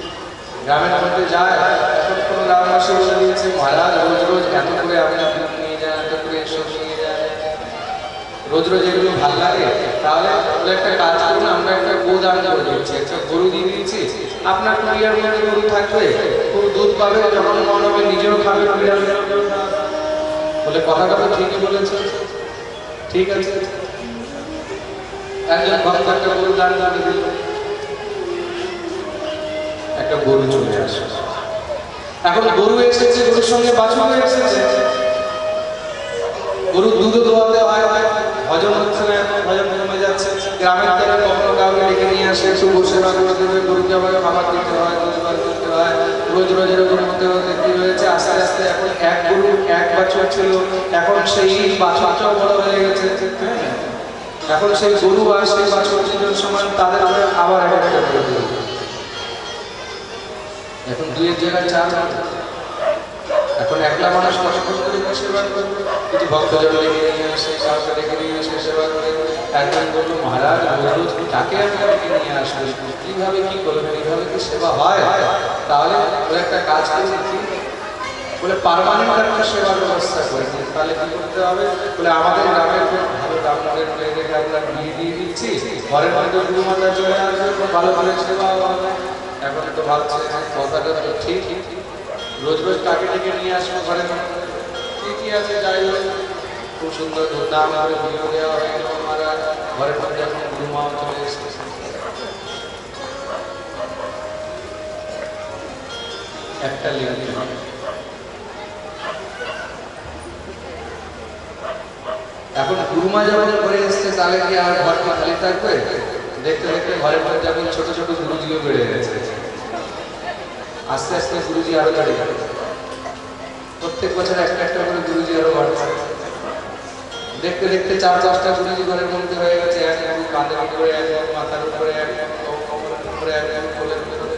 Speaker 1: গ্রামের মধ্যে যায়, এখন কোনো গ্রামবাসী বলে দিয়েছে, মহারাজ, রোজ রোজ এত করে রোজ রোজ এগুলো ভালো লাগে? তাহলে একটা কাজ করুন, আমরা একটা গোদান করে দিচ্ছি। একটা গরু দিয়ে দিচ্ছি। আপনার কুড়িয়ার মধ্যে গরু থাকবে খুব দুধ পাবে যখন মন হবে নিজেও খাবে বিড়াল বলে কথাটা তো ঠিকই বলেছে ঠিক আছে। একজন ভক্ত একটা গরু দান করে দিল। একটা গরু চলে আসে। এখন গরু এসেছে, গরুর সঙ্গে বাছুর এসেছে। গরুর দুধও দোয়াতে হয়। হজম হচ্ছে না এখন হজম কমে যাচ্ছে। গ্রামের থেকে কখনো কাউকে ডেকে নিয়ে আসে একটু বসে বা করে দেবে গরুকে আবার খাবার দিতে হয় বার করতে হয়। রোজ রোজ এরকম হতে হতে কি হয়েছে? আস্তে আস্তে এখন এক গরু এক বাছুর ছিল। এখন সেই বাছুরটাও বড় হয়ে গেছে? এখন সেই গরু আর সেই বাছুর দুজন সমান, তাদের আবার আবার এক এখন দুইয়ের জায়গায় চার। এখন একলা মানুষ কষ্ট করে সেবা করবে কিছু ভক্তজন ডেকে নিয়ে আসে, কাউকে ডেকে নিয়ে আসে সেবা করে। একজন বলল, মহারাজ রোজ তাকে আমি ডেকে নিয়ে আসব। কীভাবে কি করবেন? এইভাবে কি সেবা হয়? তাহলে ওরা একটা কাজ করবে কি? বলে পারমানেন্ট একটা সেবার ব্যবস্থা করে তাহলে কি করতে হবে? বলে, আমাদের গ্রামের ভালো ব্রাহ্মণের মেয়েদেরকে আমরা বিয়ে দিয়ে দিচ্ছি। ঘরের মধ্যে গুরু মাতা চলে আসবে ভালো করে সেবা হবে। এখন তো ভাবছে কথাটা তো ঠিক রোজ রোজ কাকে ডেকে নিয়ে আসব ঘরে। ঠিকই আছে, যাই হোক। খুব সুন্দর ধুমধাম করে বিয়ে দেওয়া হয়ে গেল আমার। ঘরের মধ্যে এখন গুরুমাও চলে এসেছে। একটা লিঙ্গ এখন গুরুমা যখন করে এসছে, তাহলে কি আর ঘরটা খালি থাকবে? দেখতে দেখতে ঘরের মধ্যে এখন ছোট ছোট গুরুজিও বেড়ে গেছে। আস্তে আস্তে গুরুজি আরও দাঁড়িয়ে গেল প্রত্যেক বছর একটা একটা করে গুরুজি আরও বাড়ছে দেখতে দেখতে চার পাঁচটা গুরুজি ঘরের মধ্যে হয়ে গেছে, এক এক কাঁধের উপরে এক এক মাথার উপরে, এক এক উপরে, এক এক কোলের উপরে।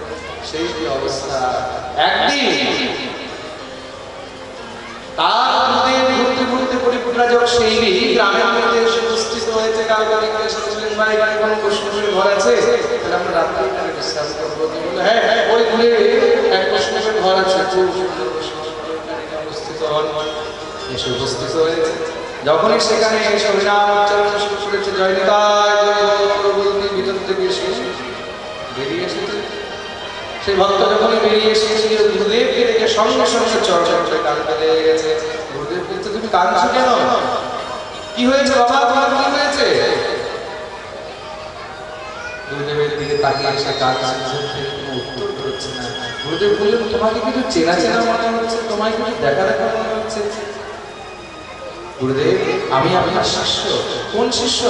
Speaker 1: সেই কি অবস্থা? একদিন তার মধ্যে ঘুরতে ঘুরতে পরিপূর্ণা সেই গ্রামের মধ্যে এসে উপস্থিত হয়েছে কালকে দেখতে এসেছিলেন ভাই, এখানে কোনো ঘর আছে? তাহলে আমরা রাত্রে বিশ্রাম করব। হ্যাঁ হ্যাঁ ওই ঘুরে বৈষ্ণব এখানে উপস্থিত হন এসে উপস্থিত হয়েছে যখনই সেখানে এসে হরিনাম উচ্চারণ শুরু করেছে জয় নিতাই জয় জগৎ বলতে ভিতর থেকে এসে বেরিয়ে এসেছে সেই ভক্ত যখনই বেরিয়ে এসেছিল গুরুদেবকে দেখে সঙ্গে সঙ্গে চর্চা করে কাঁদতে লেগে গেছে। গুরুদেব বলছে, তুমি কাঁদছো কেন? কি হয়েছে বাবা? তোমার কি হয়েছে? গুরুদেবের দিকে তাকিয়ে এসে কাঁদছে কোনো উত্তর বেরোচ্ছে না। গুরুদেব বললেন, তোমাকে কিছু চেনা চেনা মনে হচ্ছে, তোমায় কিছু দেখা দেখা মনে হচ্ছে? গুরুদেব, আমি আপনার শিষ্য। কোন শিষ্য?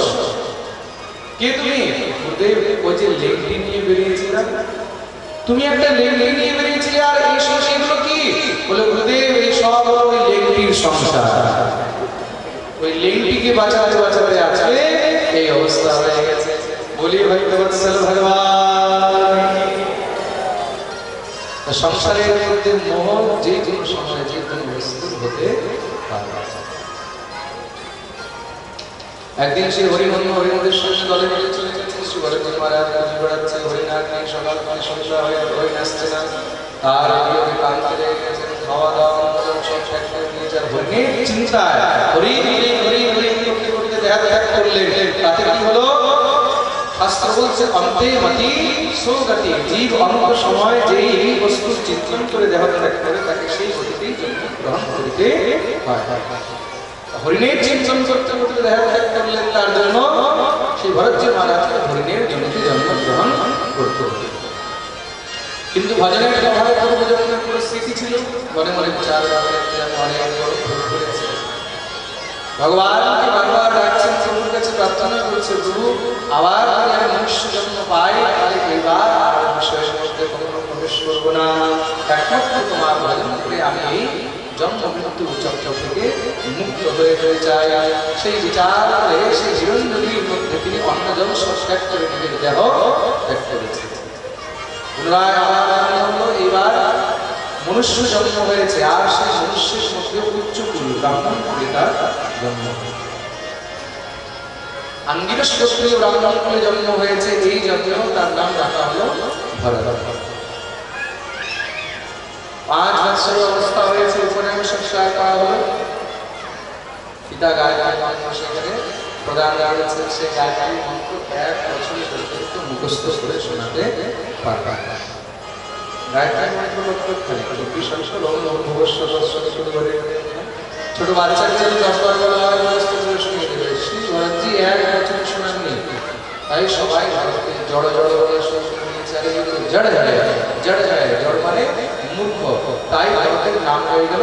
Speaker 1: কে তুমি? গুরুদেব, ওই যে লেংটি নিয়ে বেরিয়েছিলাম। তুমি একটা লেংটি নিয়ে বেরিয়েছিলে, আর এই সমস্ত এগুলো কি? বলে, গুরুদেব, এই সব হলো ওই লেংটির সংসার। ওই লেংটিকে বাঁচাতে বাঁচাতে আজকে এই অবস্থা হয়ে গেছে। বলি ভক্তবৎসল ভগবান সংসারের মধ্যে মোহ যে কোনো সময় যে কোনো বস্তুর হতে পারে। একদিন সেই হরিমন্দ হরিমন্দের সঙ্গে দলে মিলে চলে যাচ্ছে, শ্রী হরিমন্দ মহারাজ পুজো বেড়াচ্ছে হরিনাথ নেই, সকাল মানে সন্ধ্যা হয়ে হরিণ আসছে না। তার বিয়োগে কান্তি লেগে গেছে খাওয়া দাওয়া আন্দোলন সব শেষ করে নিয়েছে আর হরিণের চিন্তায় হরি হরি হরি হরি করতে করতে দেখা দেখা করলেন। তাতে কি হলো? শাস্ত্র বলছে অন্তে মতি, সৌগতি। জীব অনন্ত সময় যেই এই বস্তুর চিন্তন করে দেহ ত্যাগ করে, তাকে সেই গতিতেই জন্ম গ্রহণ করিতে হরিণের চিন্তন করতে করতে দেখা ত্যাগ করলেন তার জন্য, সেই ভরতজি মহারাজকে হরিণের জমিতে জন্মগ্রহণ করতে হলো কিন্তু ভজনের অভাবে পূর্বজন্মের পরিস্থিতি ছিল, মনে মনে চার ভুল করেছে। ভগবানকে বারবার ডাকছেন, প্রভুর কাছে প্রার্থনা করছে, প্রভু, আবার আমি আর মনুষ্য জন্ম পাই, তাহলে এইবার আর বিষয়ের মধ্যে কখনো প্রবেশ করব না। একমাত্র তোমার ভজন করে আমি এই জন্ম মৃত্যু চক্র থেকে মুক্ত হয়ে হয়ে যাই সেই বিচার করে, সেই জীবনজীবীর মধ্যে তিনি অন্ন জল সব ত্যাগ করে নিজের দেহ ত্যাগ করেছে পুনরায় আবার এইবার মনুষ্য জন্ম হয়েছে, আর সেই মনুষ্যের মধ্যে উচ্চ কুল ব্রাহ্মণ কুলে তার জন্ম ব্রাহ্মণ কুলে জন্ম হয়েছে, এই জন্মেও তার নাম রাখা হলো ভরত। পাঁচ বছর অবস্থা হয়েছে, উপরে সংসার করা হলো। পিতা সে মন্ত্র এক বছর মুখস্থ করে শোনাতে পারবে। ছোট বাচ্চাকে যদি দশ বার বলা হয় দেবে এক বছর শোনাননি তাই সবাই ভারতকে জড় জড় বলে জড় জড় জড় জড় জড় মানে মূর্খ তাই ভারতের নাম হয়ে গেল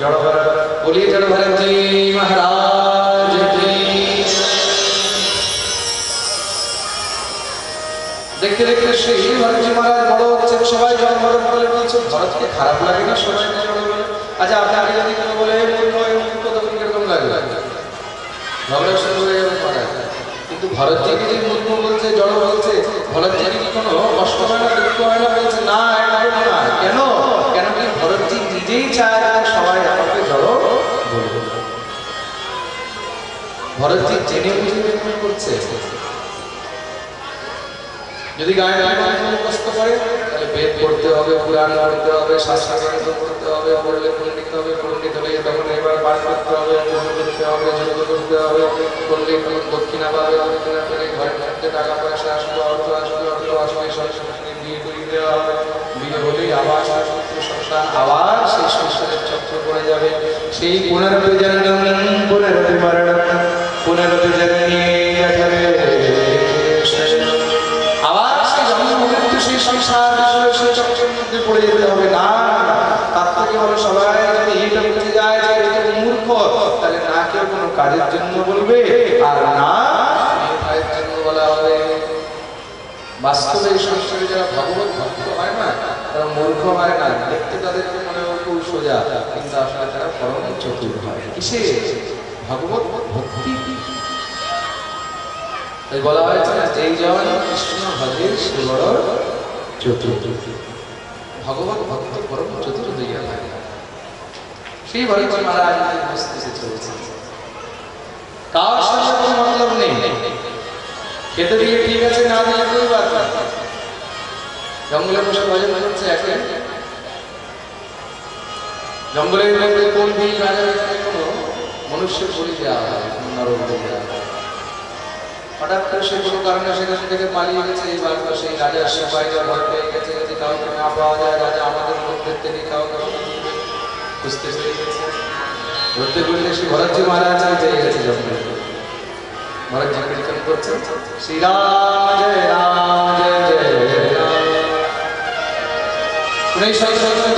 Speaker 1: জড় ভরত বলিয়ে জড় ভরতজি মহারাজ দেখতে দেখতে সেই ভরতজি মহারাজ বড় হচ্ছেন সবাই জন ভরত বলে বলছে, ভরতকে খারাপ লাগে না সবাই আচ্ছা আপনাকে যদি কেউ বলে "এ মূর্খ তখন কীরকম লাগবে ঝগড়া শুরু হয়ে কিন্তু ভরতজিকে যে মূর্খ বলছে, জড় বলছে? ভরতজিকে কি কোনো কষ্ট হয় না দুঃখ হয় না বলছে না একদম না। কেন? কেন কি ভরতজি নিজেই চায় যে সবাই আমাকে জড় বলবে ভরতজি জেনে বুঝে করছে। যদি গায়ে গায়ে মুখস্থ করে তাহলে বেদ পড়তে হবে, পুরাণ পড়তে হবে শাস্ত্রান্ত পড়তে হবে পড়লে পণ্ডিত হবে, পণ্ডিত হলে তখন এবার পাঠ করতে হবে করতে হবে, যোগ করতে হবে তখন দক্ষিণা পাবে, দক্ষিণা পেলে ঘরের মধ্যে টাকা পয়সা আসবে, অর্থ আসবে অর্থ আসবে সরস্বতী বিয়ে করিয়ে দেওয়া হবে। বিয়ে হলেই আবার সংসার, আবার সেই সংসারের চক্র পড়ে যাবে। সেই পুনরপি জন্ম পুনরপি মরণ সংসার বিষয় চক্রের মধ্যে পড়ে যেতে হবে না তার থেকে বলে সবাই যদি এইটা বুঝে যায় যে এটা মূর্খ তাহলে না কেউ কোনো কাজের জন্য বলবে আর না বলা হবে সংসারে যারা ভগবত ভক্ত হয় না তারা মূর্খ হয় না দেখতে তাদেরকে মনে হয় খুব সোজা কিন্তু আসলে তারা পরম চতুর হয় কিসে ভগবত ভক্তি বলা হয়েছে না যেই জন কৃষ্ণ ভজে সে চতুর ভগবত ভক্ত পরম চতুর হইয়া থাকে সেই ভগবান মহারাজ বসতেছে চলছে কার সঙ্গে কোনো মতলব নেই খেতে দিয়ে ঠিক আছে না দিলে કોઈ বাত না জঙ্গলে বসে ভজন করছে একে জঙ্গলের মধ্যে কোন দিন রাজা কোনো মনুষ্যের বলি দেওয়া হয় নরক দেওয়া হয় হঠাৎ করে সে কোনো কারণে সেখান থেকে পালিয়ে গেছে এইবার তো সেই রাজার সিপাহীরা ভয় পেয়ে গেছে যদি কাউকে না পাওয়া যায়, রাজা আমাদের মধ্যে তিনি কাউকে বুঝতে পেরে গেছে ধরতে বললে সে ভরতজি মহারাজ পেয়ে গেছে জঙ্গলে মহারাজ কীর্তন করছেন। শ্রীরাম জয় রাম, জয় জয়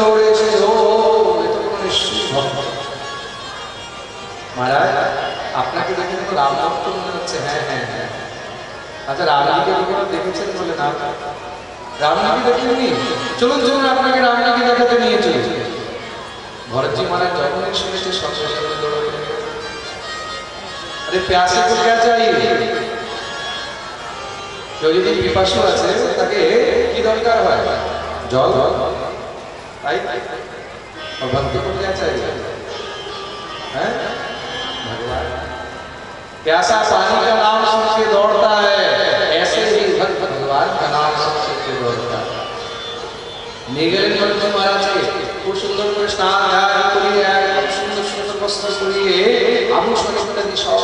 Speaker 1: দৌড়ে এসে মহারাজ আপনাকে দেখে তো রাম ভক্ত মনে হচ্ছে হ্যাঁ হ্যাঁ হ্যাঁ আচ্ছা রামজিকে কখনো দেখেছেন বলে না রামজিকে দেখেননি চলুন চলুন আপনাকে রামজিকে দেখাতে নিয়ে চলে ভরতজি মহারাজ যখনই শুনেছে সঙ্গে সঙ্গে দৌড়ে গেলেন। আরে প্যাসে को क्या चाहिए কেউ যদি পিপাসু আছে তাকে কি দরকার হয় জল তাই और भक्ति को क्या चाहिए हैं भगवान प्यासा पानी का नाम सुन के दौड़ता है ऐसे ही भक्त भगवान का नाम सुन के दौड़ता है নিগেলেন মন্ত্রী মহারাজকে খুব সুন্দর করে স্নান ধ্যান করিয়ে একদম সুন্দর সুন্দর বস্ত্র করিয়ে আভূষণ ইত্যাদি সব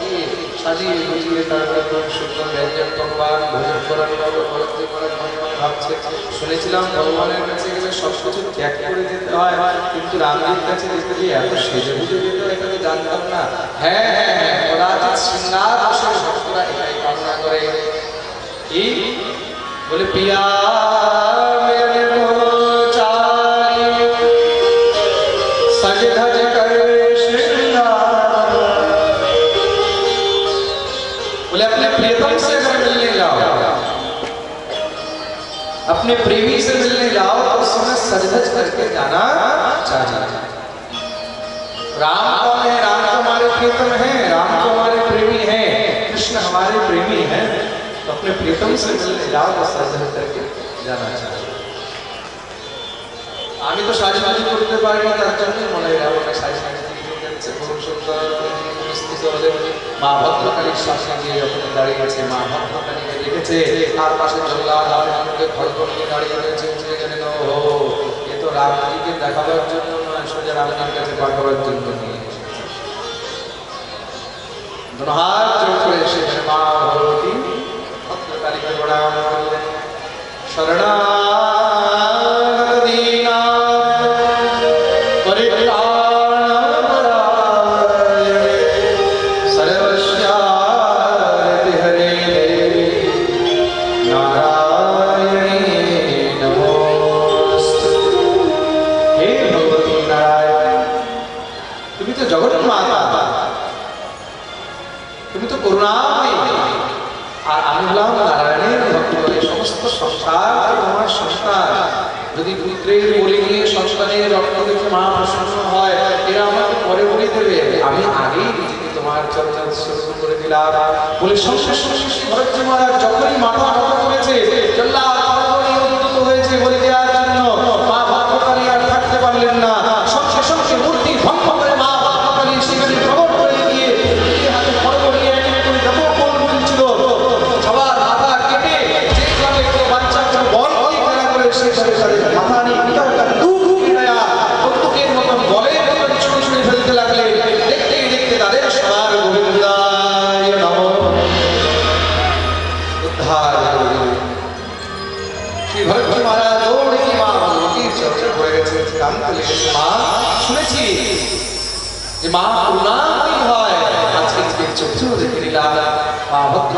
Speaker 1: দিয়ে সাজিয়ে গুজিয়ে তারপরে খুব সুন্দর ব্যঞ্জন ভগবান ভোজন করার পর ভরতজি মহারাজ মনে মনে ভাবছে। শুনেছিলাম ভগবানের কাছে গেলে সব কিছু ত্যাগ করে হয়, কিন্তু রামের কাছে যেতে গিয়ে এত সেজে বুঝে এটা তো জানতাম না। হ্যাঁ হ্যাঁ হ্যাঁ কদাচিৎ সিন্নার আসল এটাই কামনা করে। কি? বলে পিয়া अपने प्रेमी से मिलने जाओ तो उस समय सज धज करके जाना चाहिए राम कौन है राम तो हमारे प्रियतम है राम तो हमारे प्रेमी है कृष्ण हमारे प्रेमी है तो अपने प्रियतम से मिलने जाओ तो सज धज करके जाना चाहिए আমি তো সাজুগুজি করতে পারি না তার জন্য মনে হয় ওটা সাজুগুজি যাচ্ছে খুব সুন্দর চললেও মা ভদ্রকালীর শ্বাসে নিয়ে যখন দাঁড়িয়ে আছে মা ভদ্রকালীকে দেখেছে, তার পাশে জঙ্গলার হাতে খড়গ নিয়ে দাঁড়িয়ে রয়েছে উঠে গেলেন ও এ তো রামজিকে দেখাবার জন্য নয়, সোজা রামজির কাছে পাঠাবার জন্য নিয়ে হাত জোর করে এসে মা ভগবতী ভদ্রকালীকে প্রণাম করলেন। শরণা বলে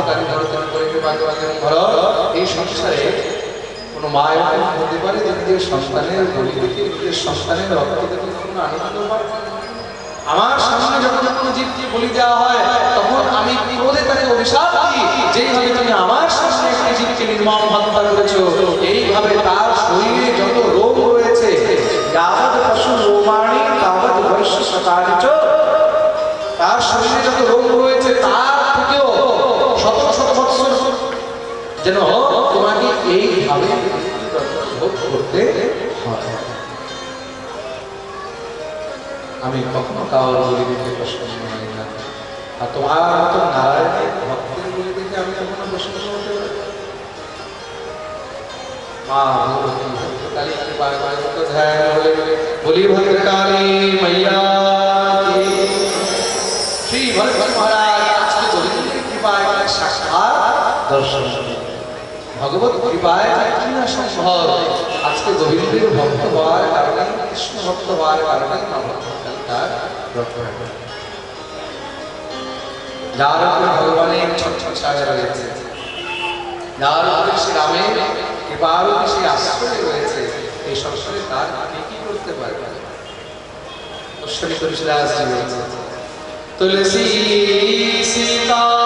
Speaker 1: মা ভদ্রকালী ভরতন করে ভাগবান ঘর এই সংসারে কোনো মা এরকম হতে পারে যে সন্তানের বলি সন্তানের রক্ত কোনো আনন্দ পায় আমার সামনে যখন কোনো জীবকে বলি দেওয়া হয়, তখন আমি ক্রোধে তাদের অভিশাপ দিই? যেইভাবে তুমি আমার সামনে একটি জীবকে নির্মম হত্যা করেছ, এইভাবে তার শরীরে যত রোগ রয়েছে, যাবৎ পশু রোমাণী, তাবৎ সকারিচ তার শরীরে যত রোগ রয়েছে যেন তোমাকে এইভাবে ভোগ করতে হয় আমি কখনো কারোর বলি দেখে প্রসন্ন হই না। আর তোমার মতো নারায়ণের ভক্তের বলি দেখে আমি কখনো প্রসন্ন হতে পারি? মা ভগবতী ভদ্রকালী কৃপায় ভক্ত ধ্যান বলে বলি ভদ্রকালী মাইয়া। কি শ্রী ভরত মহারাজ আজকে গোবিন্দের কৃপায় সাক্ষাৎ? দর্শন ভগবত কৃপায় সম্ভব আজকে গোবিন্দের ভক্ত হওয়ার কারণে কৃষ্ণ ভক্ত হওয়ার কারণে তার যার উপরে ভগবানের রয়েছে। যার উপরে কৃপার উপরে আশ্রয় রয়েছে। এই সংসারে তার কে করতে পারবে গোস্বামী তুলসীদাস জি তুলসী সীতারাম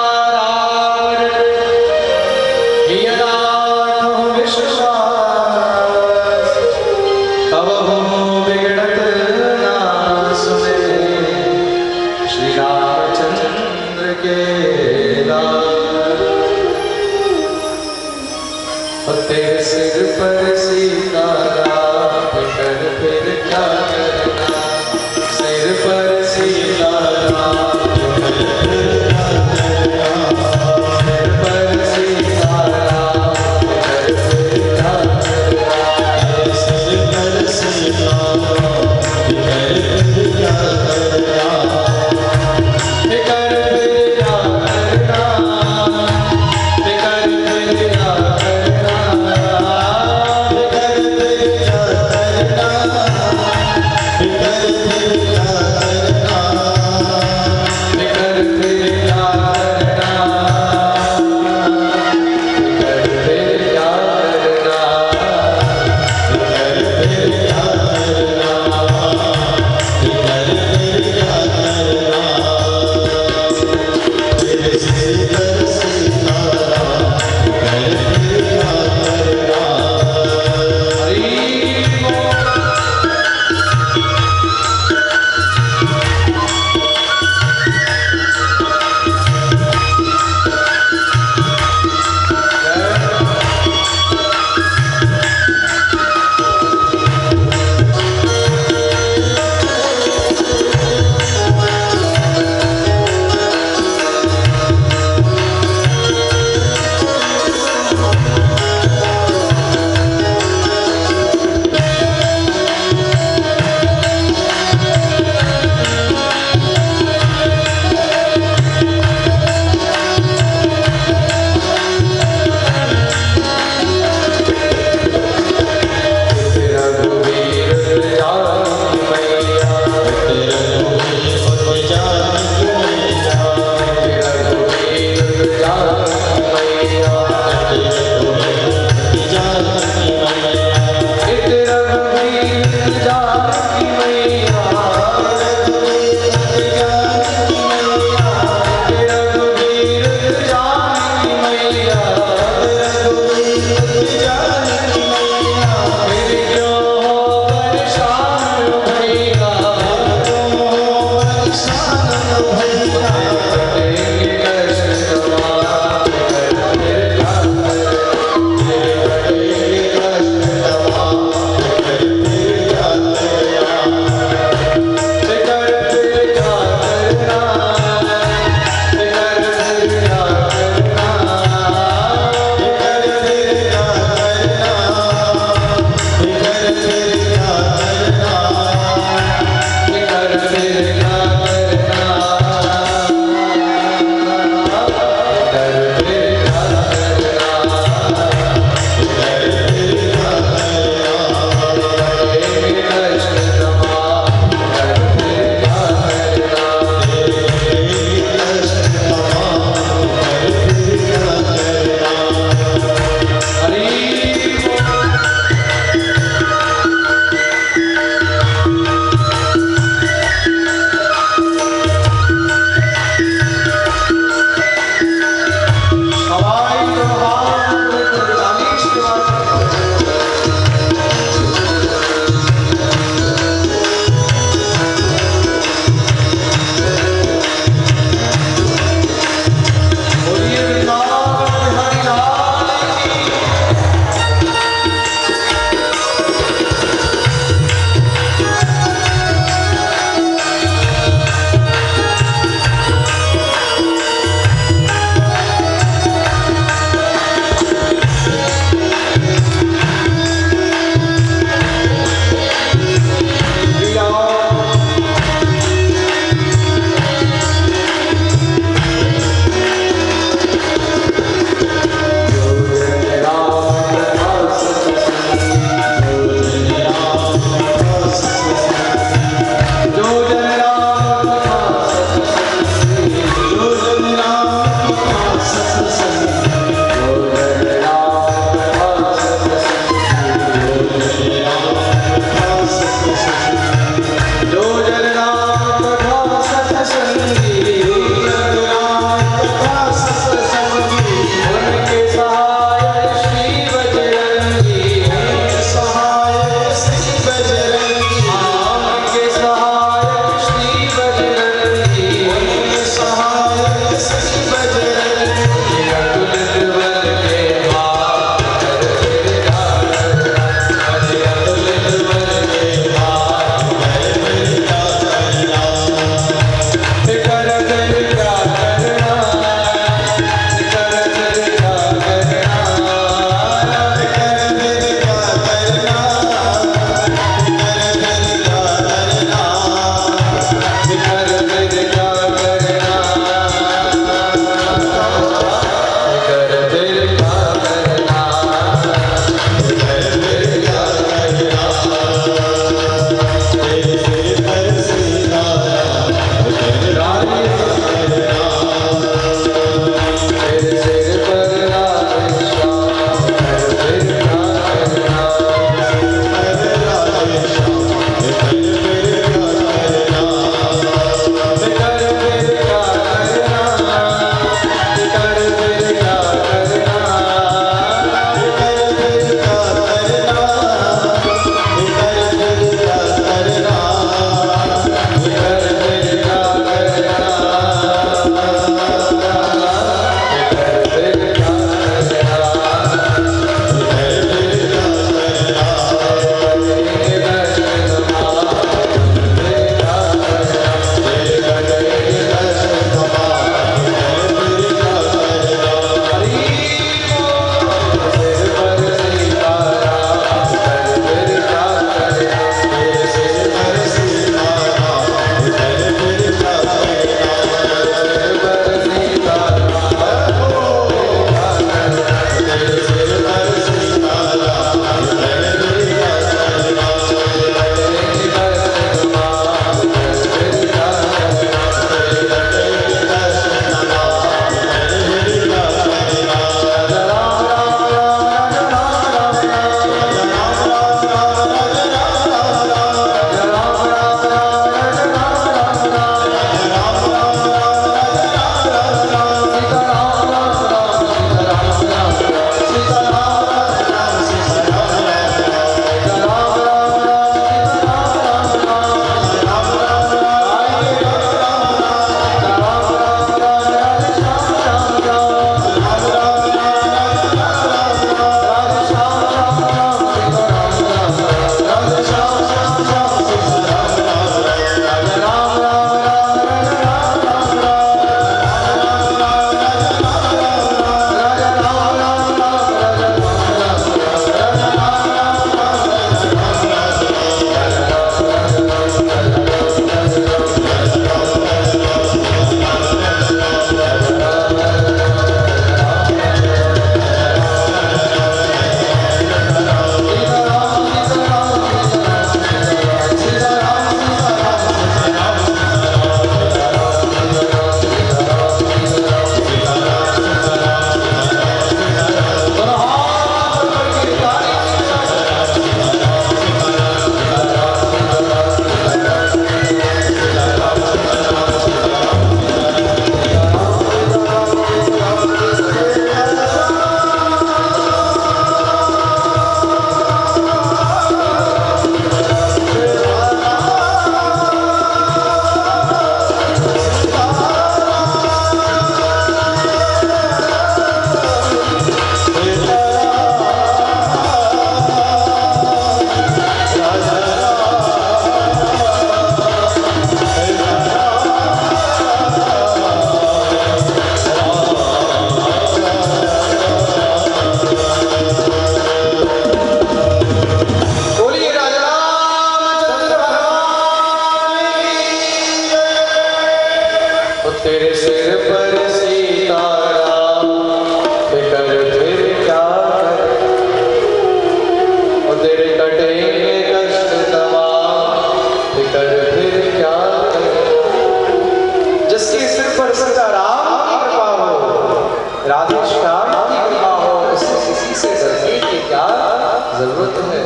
Speaker 1: जरूरत है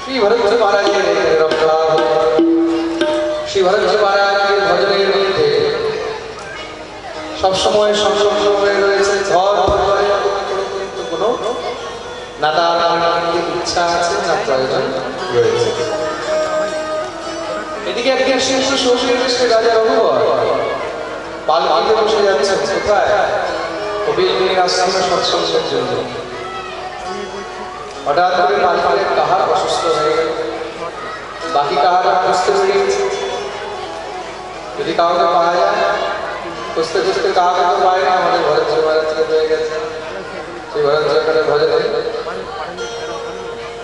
Speaker 1: श्री भरत जी महाराज जी ने रमला শ্রী ভরতজি মহারাজের ভজনের মধ্যে সবসময় সংলগ্ন হয়ে রয়েছে ঘর পরিবারের কিন্তু কোনো নানা নানানির ইচ্ছা আছে না প্রয়োজন রয়েছে এদিকে একদিন শিশু শ্বশুর এসে রাজা রঘুবর পালকিতে বসে যাচ্ছে কোথায় কপিল মুনির আশ্রমে সৎসঙ্গের জন্য হঠাৎ করে পালকিতে কাহার অসুস্থ হয়ে গেল বাকি কাহারা বুঝতে পেরেছে যদি কাউকে পাওয়া যায় খুঁজতে খুঁজতে কাউকে তো পায় না আমাদের ভরত মহারাজ থেকে পেয়ে গেছে সেই ভরত সরকারের ভজনে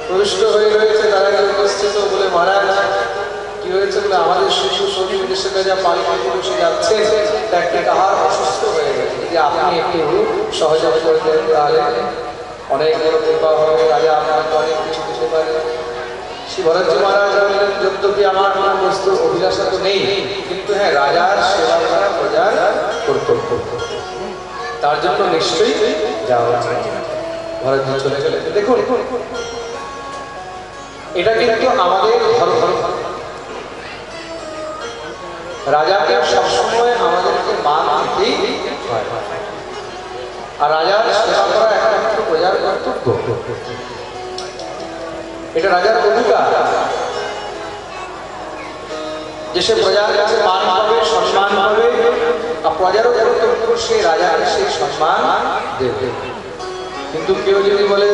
Speaker 1: প্রবিষ্ট হয়ে রয়েছে তারা কেউ উপস্থিত বলে মহারাজ কি হয়েছে বলে আমাদের শিশু শরীর দেশে যা পালন বসে যাচ্ছে তা একটি কাহার অসুস্থ হয়ে গেছে যদি আপনি একটু সহযোগ করে দেন তাহলে অনেক বড় কৃপা হবে, রাজা আপনাকে অনেক কিছু দিতে পারে। শ্রী মহারাজ বললেন যদ্যপি আমার কোনো বস্তু? অভিলাষা তো নেই। কিন্তু হ্যাঁ রাজার সেবা করা প্রজার কর্তব্য। তার জন্য নিশ্চয়ই যাওয়া উচিত। ভরতজি চলে গেলে দেখুন, এটা কিন্তু আমাদের ধর্ম। রাজাকে সবসময় আমাদেরকে মান দিতেই হয়। আর রাজার সেবা করা একমাত্র প্রজার কর্তব্য? এটা রাজার অধিকার। যে সে প্রজার কাছে মান পাবে, সম্মান পাবে, আর প্রজারও কর্তব্য সে রাজাকে সেই সম্মান দেবে। কিন্তু কেউ যদি বলে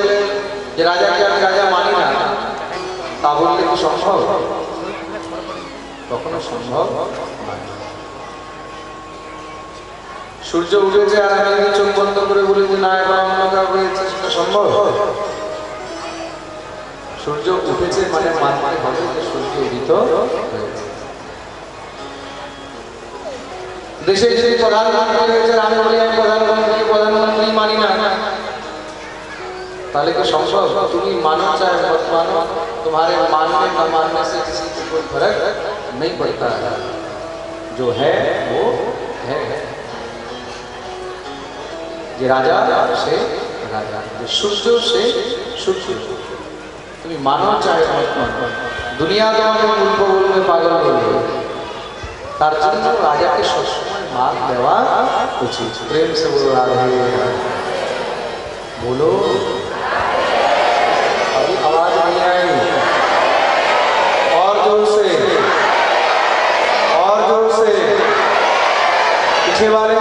Speaker 1: যে, রাজাকে আমি রাজা মানি না তা বললে কি সম্ভব? কখনো সম্ভব নয়। সূর্য উঠেছে আর আমি যদি চোখ বন্ধ করে বলি যে না এবার অন্ধকার হয়েছে সেটা সম্ভব সূর্য উঠেছে মানে মানতে হবে যে সূর্য উদিত হয়েছে দেশে যদি প্রধানমন্ত্রী হয়েছে আর আমি বলি আমি প্রধানমন্ত্রী প্রধানমন্ত্রী মানি না তাহলে কি সম্ভব তুমি मानो चाहे मत मानो तुम्हारे मानने न मानने से किसी को कोई फर्क नहीं पड़ता है जो है वो है যে রাজা সে রাজা যে সূর্য সে সূর্য তুমি মানো চাহে মত মানো দুনিয়া তোমাকে মূর্খ বলবে পাগল বলবে তার জন্য রাজাকে সবসময় মান দেওয়া উচিত প্রেম সে বলো রাধে রাধে। बोलो अभी आवाज नहीं आई और जोर से और जोर से पीछे वाले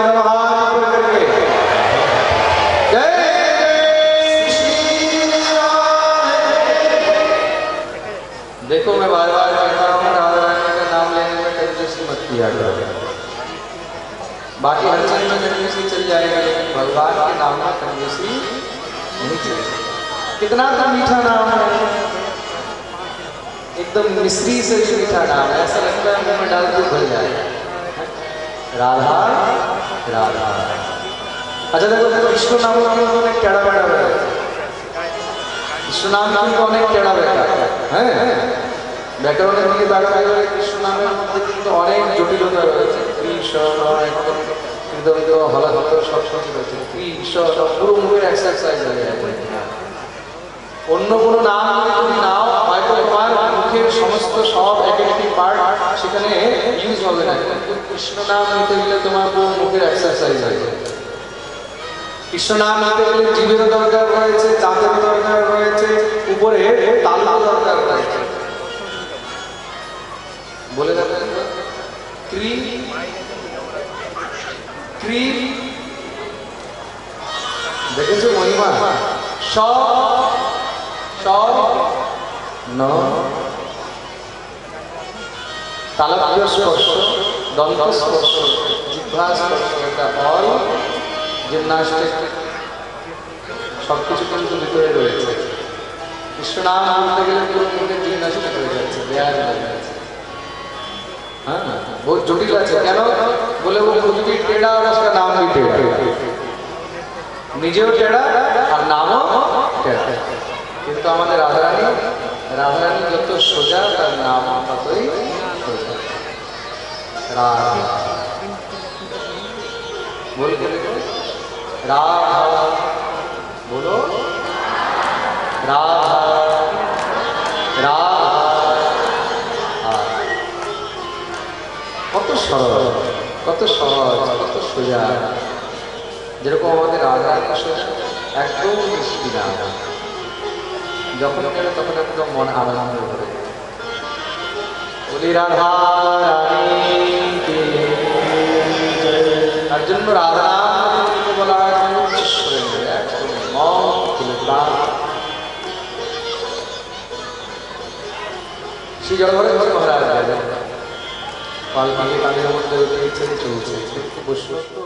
Speaker 1: इसको मैं बार बार कहता हूँ नारायण का नाम लेने में कंजूसी मत किया करो। बाकी हर चीज़ में कंजूसी चल जाएगा, लेकिन भगवान के नाम में कंजूसी नहीं चलेगी। कितना का मीठा नाम है? एकदम मिश्री से भी मीठा नाम है, ऐसा लगता है मुँह में डाल के भर जाए। राधा राधा। अच्छा देखो देखो, विष्णु नाम नाम उन्होंने टेढ़ा बैठा बैठा विष्णु नाम नाम को उन्होंने टेढ़ा बैठा है? ব্যাকরণের দিকে তাকাতে গেলে কৃষ্ণ নামের মধ্যে কিন্তু অনেক জটিলতা রয়েছে। কৃষ্ণ কৃষ্ণ অন্য কোনো নাম মুখের সমস্ত সব এক সেখানে কিন্তু কৃষ্ণ নিতে গেলে তোমার মুখের এক্সারসাইজ কৃষ্ণ গেলে জীবেরও দরকার রয়েছে, দাঁতেরও দরকার রয়েছে, উপরে তালও দরকার রয়েছে। বলে দেবেন ক্রি ক্রি দেখেছ মহিমা সব সব ন। তালব্য স্পর্শ দন্ত স্পর্শ জিহ্বা স্পর্শ এটা অল জিমনাস্টিক সব কিছু কিন্তু ভিতরে রয়েছে। কৃষ্ণ নাম বলতে গেলে পুরো জিমনাস্টিক হয়ে যাচ্ছে। ব্যায়াম হয়ে যাচ্ছে हाँ बहुत जटिल है क्या बोले वो खुद भी टेढ़ा और उसका नाम भी टेढ़ा নিজেও টেরা আর নামও টেরা কিন্তু আমাদের রাধারানী রাধারানী যত সোজা তার নাম ততই সোজা রাধা বল বলে রাধা বলো রাধা রাধা সরল, কত সহজ, কত সোজা যেরকম আমাদের রাধারানী একদম মিষ্টি না যখন গেলে তখন একদম মন আনন্দ যায়। বলি, রাধা জন্য রাধা বলা শ্রী জগন্নাথ মহারাজ যাবেন পালে তাদের মধ্যে চলছে। তো